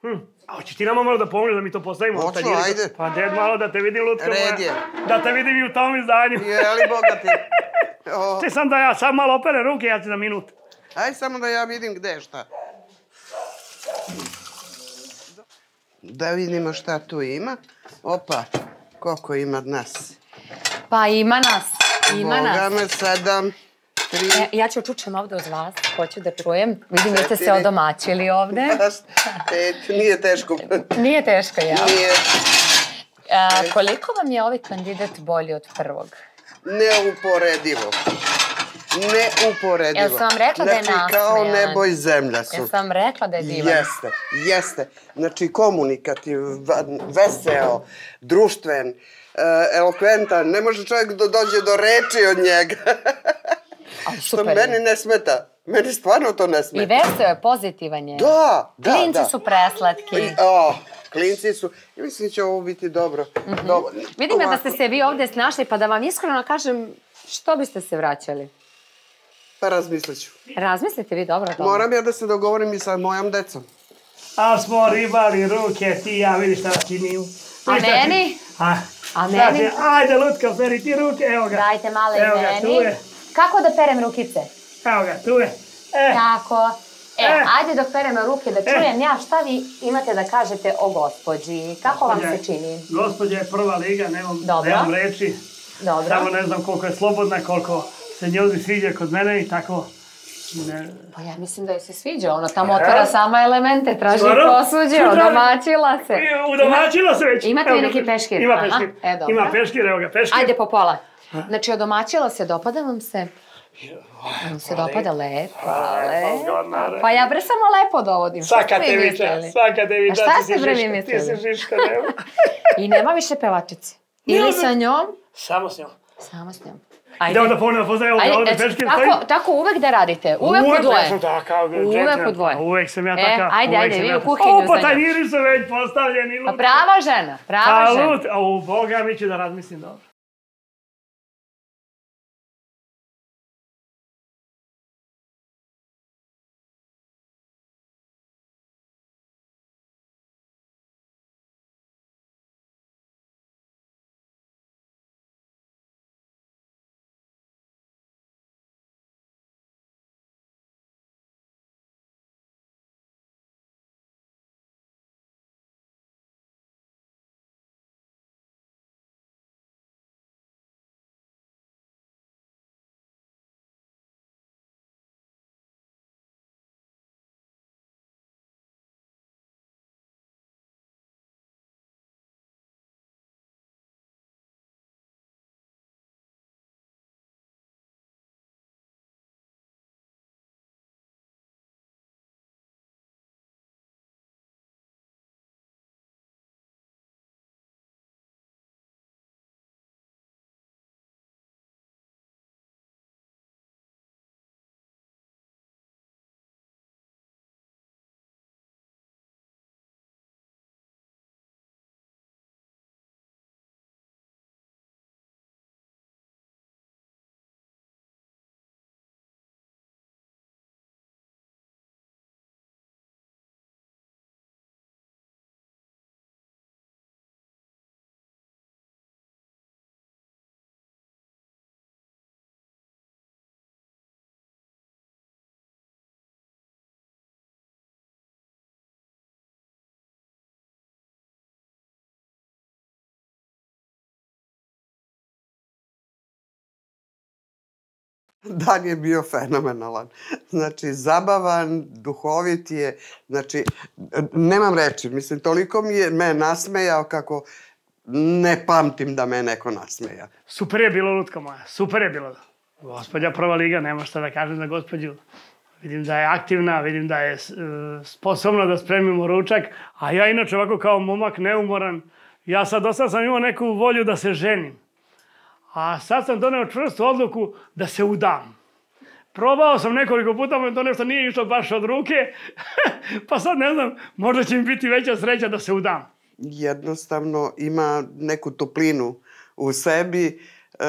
[SPEAKER 4] Hm. A hoćeš ti nama malo da pomoći da mi to postavimo?
[SPEAKER 3] Hoću, ajde.
[SPEAKER 4] Pa ded malo da te vidim lutka
[SPEAKER 3] Red
[SPEAKER 4] moja.
[SPEAKER 3] je.
[SPEAKER 4] Da te vidim i u tom izdanju.
[SPEAKER 3] Jeli bogati? O,
[SPEAKER 4] Ti sam da ja sam malo opere ruke, ja ću za minut.
[SPEAKER 3] aj samo da ja vidim gde je šta. Da vidimo šta tu ima. Opa, koliko ima nas.
[SPEAKER 1] Pa ima nas, ima
[SPEAKER 3] Boga
[SPEAKER 1] nas.
[SPEAKER 3] me, sedam, tri,
[SPEAKER 1] E, ja ću čučem ovdje uz vas, hoću da čujem. Vidim da ste se odomaćili ovde.
[SPEAKER 3] pet, nije teško.
[SPEAKER 1] Nije teško, ja.
[SPEAKER 3] Nije
[SPEAKER 1] E, koliko vam je ovaj kandidat bolji od prvog?
[SPEAKER 3] neuporedivo. Neuporedivo.
[SPEAKER 1] Jel sam vam rekla da je
[SPEAKER 3] Znači, kao
[SPEAKER 1] nasmejan?
[SPEAKER 3] nebo i zemlja su.
[SPEAKER 1] Ja sam vam rekla da je divan.
[SPEAKER 3] Jeste, jeste. Znači, komunikativan, veseo, društven, e, elokventan. Ne može čovjek da dođe do reči od njega.
[SPEAKER 1] Ali
[SPEAKER 3] Što meni ne smeta. Meni stvarno to ne
[SPEAKER 1] I
[SPEAKER 3] smeta.
[SPEAKER 1] veseo je, pozitivan je.
[SPEAKER 3] Da, da,
[SPEAKER 1] Klinci
[SPEAKER 3] da.
[SPEAKER 1] su preslatki.
[SPEAKER 3] I, o, klinci su. Ja mislim da će ovo biti dobro. dobro.
[SPEAKER 1] Mhm. Vidim ja da ste se vi ovdje snašli, pa da vam iskreno kažem, što biste se vraćali?
[SPEAKER 3] Pa razmislit ću.
[SPEAKER 1] Razmislite vi dobro o tome.
[SPEAKER 3] Moram ja da se dogovorim i sa mojom decom.
[SPEAKER 4] A smo ribali ruke, ti ja vidiš šta činiju.
[SPEAKER 1] A meni?
[SPEAKER 4] A,
[SPEAKER 1] A meni?
[SPEAKER 4] ti- Ajde, Lutka, peri ti ruke, evo ga.
[SPEAKER 1] Dajte malo i
[SPEAKER 4] Evo ga, tu
[SPEAKER 1] meni.
[SPEAKER 4] je.
[SPEAKER 1] Kako da perem rukice?
[SPEAKER 4] Evo ga, tu je. E,
[SPEAKER 1] Tako. E,
[SPEAKER 4] E.
[SPEAKER 1] ajde dok perem ruke da čujem ja šta vi imate da kažete o gospođi. Kako vam se čini?
[SPEAKER 4] Gospođa je prva liga, nemam,
[SPEAKER 1] Dobro.
[SPEAKER 4] nemam reči.
[SPEAKER 1] Dobro.
[SPEAKER 4] Samo ne znam koliko je slobodna, koliko se ljudi sviđa kod mene i tako. Ne,
[SPEAKER 1] Pa ja mislim da joj se sviđa. Ona tamo otvara sama elemente, traži
[SPEAKER 4] Stvarno?
[SPEAKER 1] posuđe, odomaćila se.
[SPEAKER 4] Udomaćila se već.
[SPEAKER 1] Imate li neki peškir?
[SPEAKER 4] Ima
[SPEAKER 1] Aha,
[SPEAKER 4] peškir.
[SPEAKER 1] e, dobro.
[SPEAKER 4] Ima peškir, evo ga, peškir.
[SPEAKER 1] Ajde po pola. Znači, odomaćila se, dopada vam se? Vam se dopada lepo, lepo.
[SPEAKER 4] Godnare.
[SPEAKER 1] Pa ja bre samo lepo dovodim.
[SPEAKER 4] Svaka te
[SPEAKER 1] vi
[SPEAKER 4] viča, svaka te viča.
[SPEAKER 1] A šta ste
[SPEAKER 4] si
[SPEAKER 1] bre vi mislili?
[SPEAKER 4] Ti si Žiška, nema.
[SPEAKER 1] I nema više pevačice. Ili sa njom,
[SPEAKER 4] Samo s njom.
[SPEAKER 1] samo s njom.
[SPEAKER 4] Idemo da ponovno pozdravimo
[SPEAKER 1] Ajde,
[SPEAKER 4] ovdje
[SPEAKER 1] e,
[SPEAKER 4] peškir stoji.
[SPEAKER 1] tako, tako uvek da radite. Uvek, u
[SPEAKER 4] Ja
[SPEAKER 1] dvoje.
[SPEAKER 4] sam takav,
[SPEAKER 1] Uvek u dvoje.
[SPEAKER 4] Pa Uvek sam ja
[SPEAKER 1] E,
[SPEAKER 4] takav.
[SPEAKER 1] ajde,
[SPEAKER 4] uvek
[SPEAKER 1] ajde,
[SPEAKER 4] sam
[SPEAKER 1] vi u kuhinju
[SPEAKER 4] pa
[SPEAKER 1] za njom.
[SPEAKER 4] tanjiri su već postavljeni.
[SPEAKER 1] Pa prava žena, prava
[SPEAKER 4] Pa
[SPEAKER 1] žena.
[SPEAKER 4] lut, a u Boga mi ću da razmislim dobro.
[SPEAKER 3] Dan je bio fenomenalan. Znači, zabavan, duhovit je. Znači, nemam reči. Mislim, toliko mi je me nasmejao kako ne pamtim da me neko nasmeja.
[SPEAKER 4] Super je bilo, Lutka moja, super je bilo. Gospodja prva liga, nema šta da kažem za gospođu. Vidim da je aktivna, vidim da je e, sposobna da spremimo ručak, a ja inače ovako kao momak neumoran, ja sad dosta sam imao neku volju da se ženim. A sad sam doneo čvrstu odluku da se udam. Probao sam nekoliko puta, me to nešto nije išlo baš od ruke, pa sad ne znam, možda će mi biti veća sreća da se udam.
[SPEAKER 3] Jednostavno ima neku toplinu u sebi, e,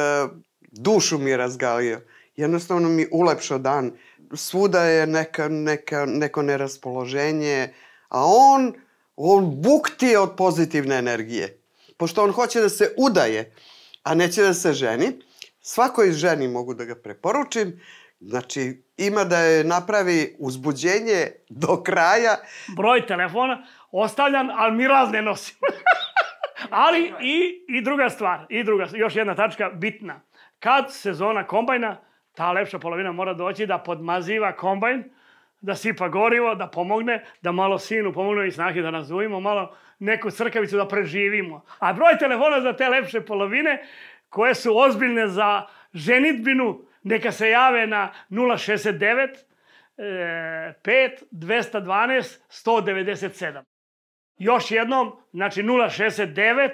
[SPEAKER 3] dušu mi je razgalio. Jednostavno mi ulepšao dan. Svuda je neka, neka, neko neraspoloženje, a on, on bukti od pozitivne energije. Pošto on hoće da se udaje, a neće da se ženi, svakoj ženi mogu da ga preporučim, Znači, ima da je napravi uzbuđenje do kraja.
[SPEAKER 4] Broj telefona ostavljan, ali mi razne nosim. ali i, i druga stvar, i druga, još jedna tačka bitna. Kad sezona kombajna, ta lepša polovina mora doći da podmaziva kombajn, da sipa gorivo, da pomogne, da malo sinu pomogne i snahi da nazujemo, malo neku crkavicu da preživimo. A broj telefona za te lepše polovine, koje su ozbiljne za ženitbinu, neka se jave na 069 5 212 197. Još jednom, znači 069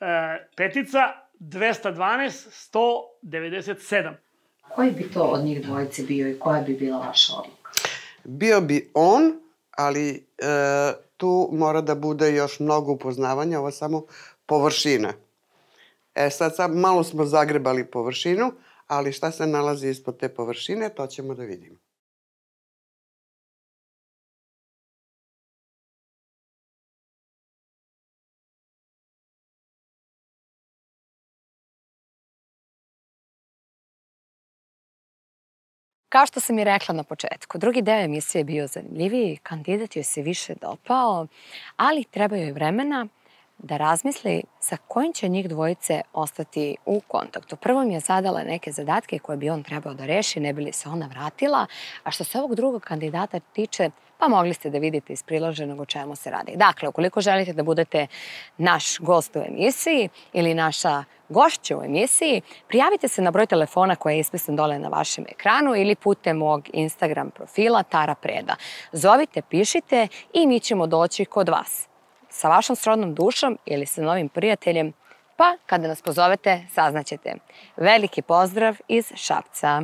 [SPEAKER 4] e, petica 212 197.
[SPEAKER 1] Koji bi to od njih dvojice bio i koja bi bila vaša odluka?
[SPEAKER 3] Bio bi on, ali e, tu mora da bude još mnogo upoznavanja, ovo samo površina. E sad, sad malo smo zagrebali površinu, ali šta se nalazi ispod te površine, to ćemo da vidimo.
[SPEAKER 1] Kao što sam i rekla na početku, drugi deo emisije je bio zanimljiviji, kandidat joj se više dopao, ali treba joj vremena da razmisli sa kojim će njih dvojice ostati u kontaktu. Prvo mi je zadala neke zadatke koje bi on trebao da reši, ne bi li se ona vratila, a što se ovog drugog kandidata tiče, pa mogli ste da vidite iz priloženog o čemu se radi. Dakle, ukoliko želite da budete naš gost u emisiji ili naša gošća u emisiji, prijavite se na broj telefona koji je ispisan dole na vašem ekranu ili putem mog Instagram profila Tara Preda. Zovite, pišite i mi ćemo doći kod vas sa vašom srodnom dušom ili sa novim prijateljem, pa kada nas pozovete saznaćete. Veliki pozdrav iz Šapca.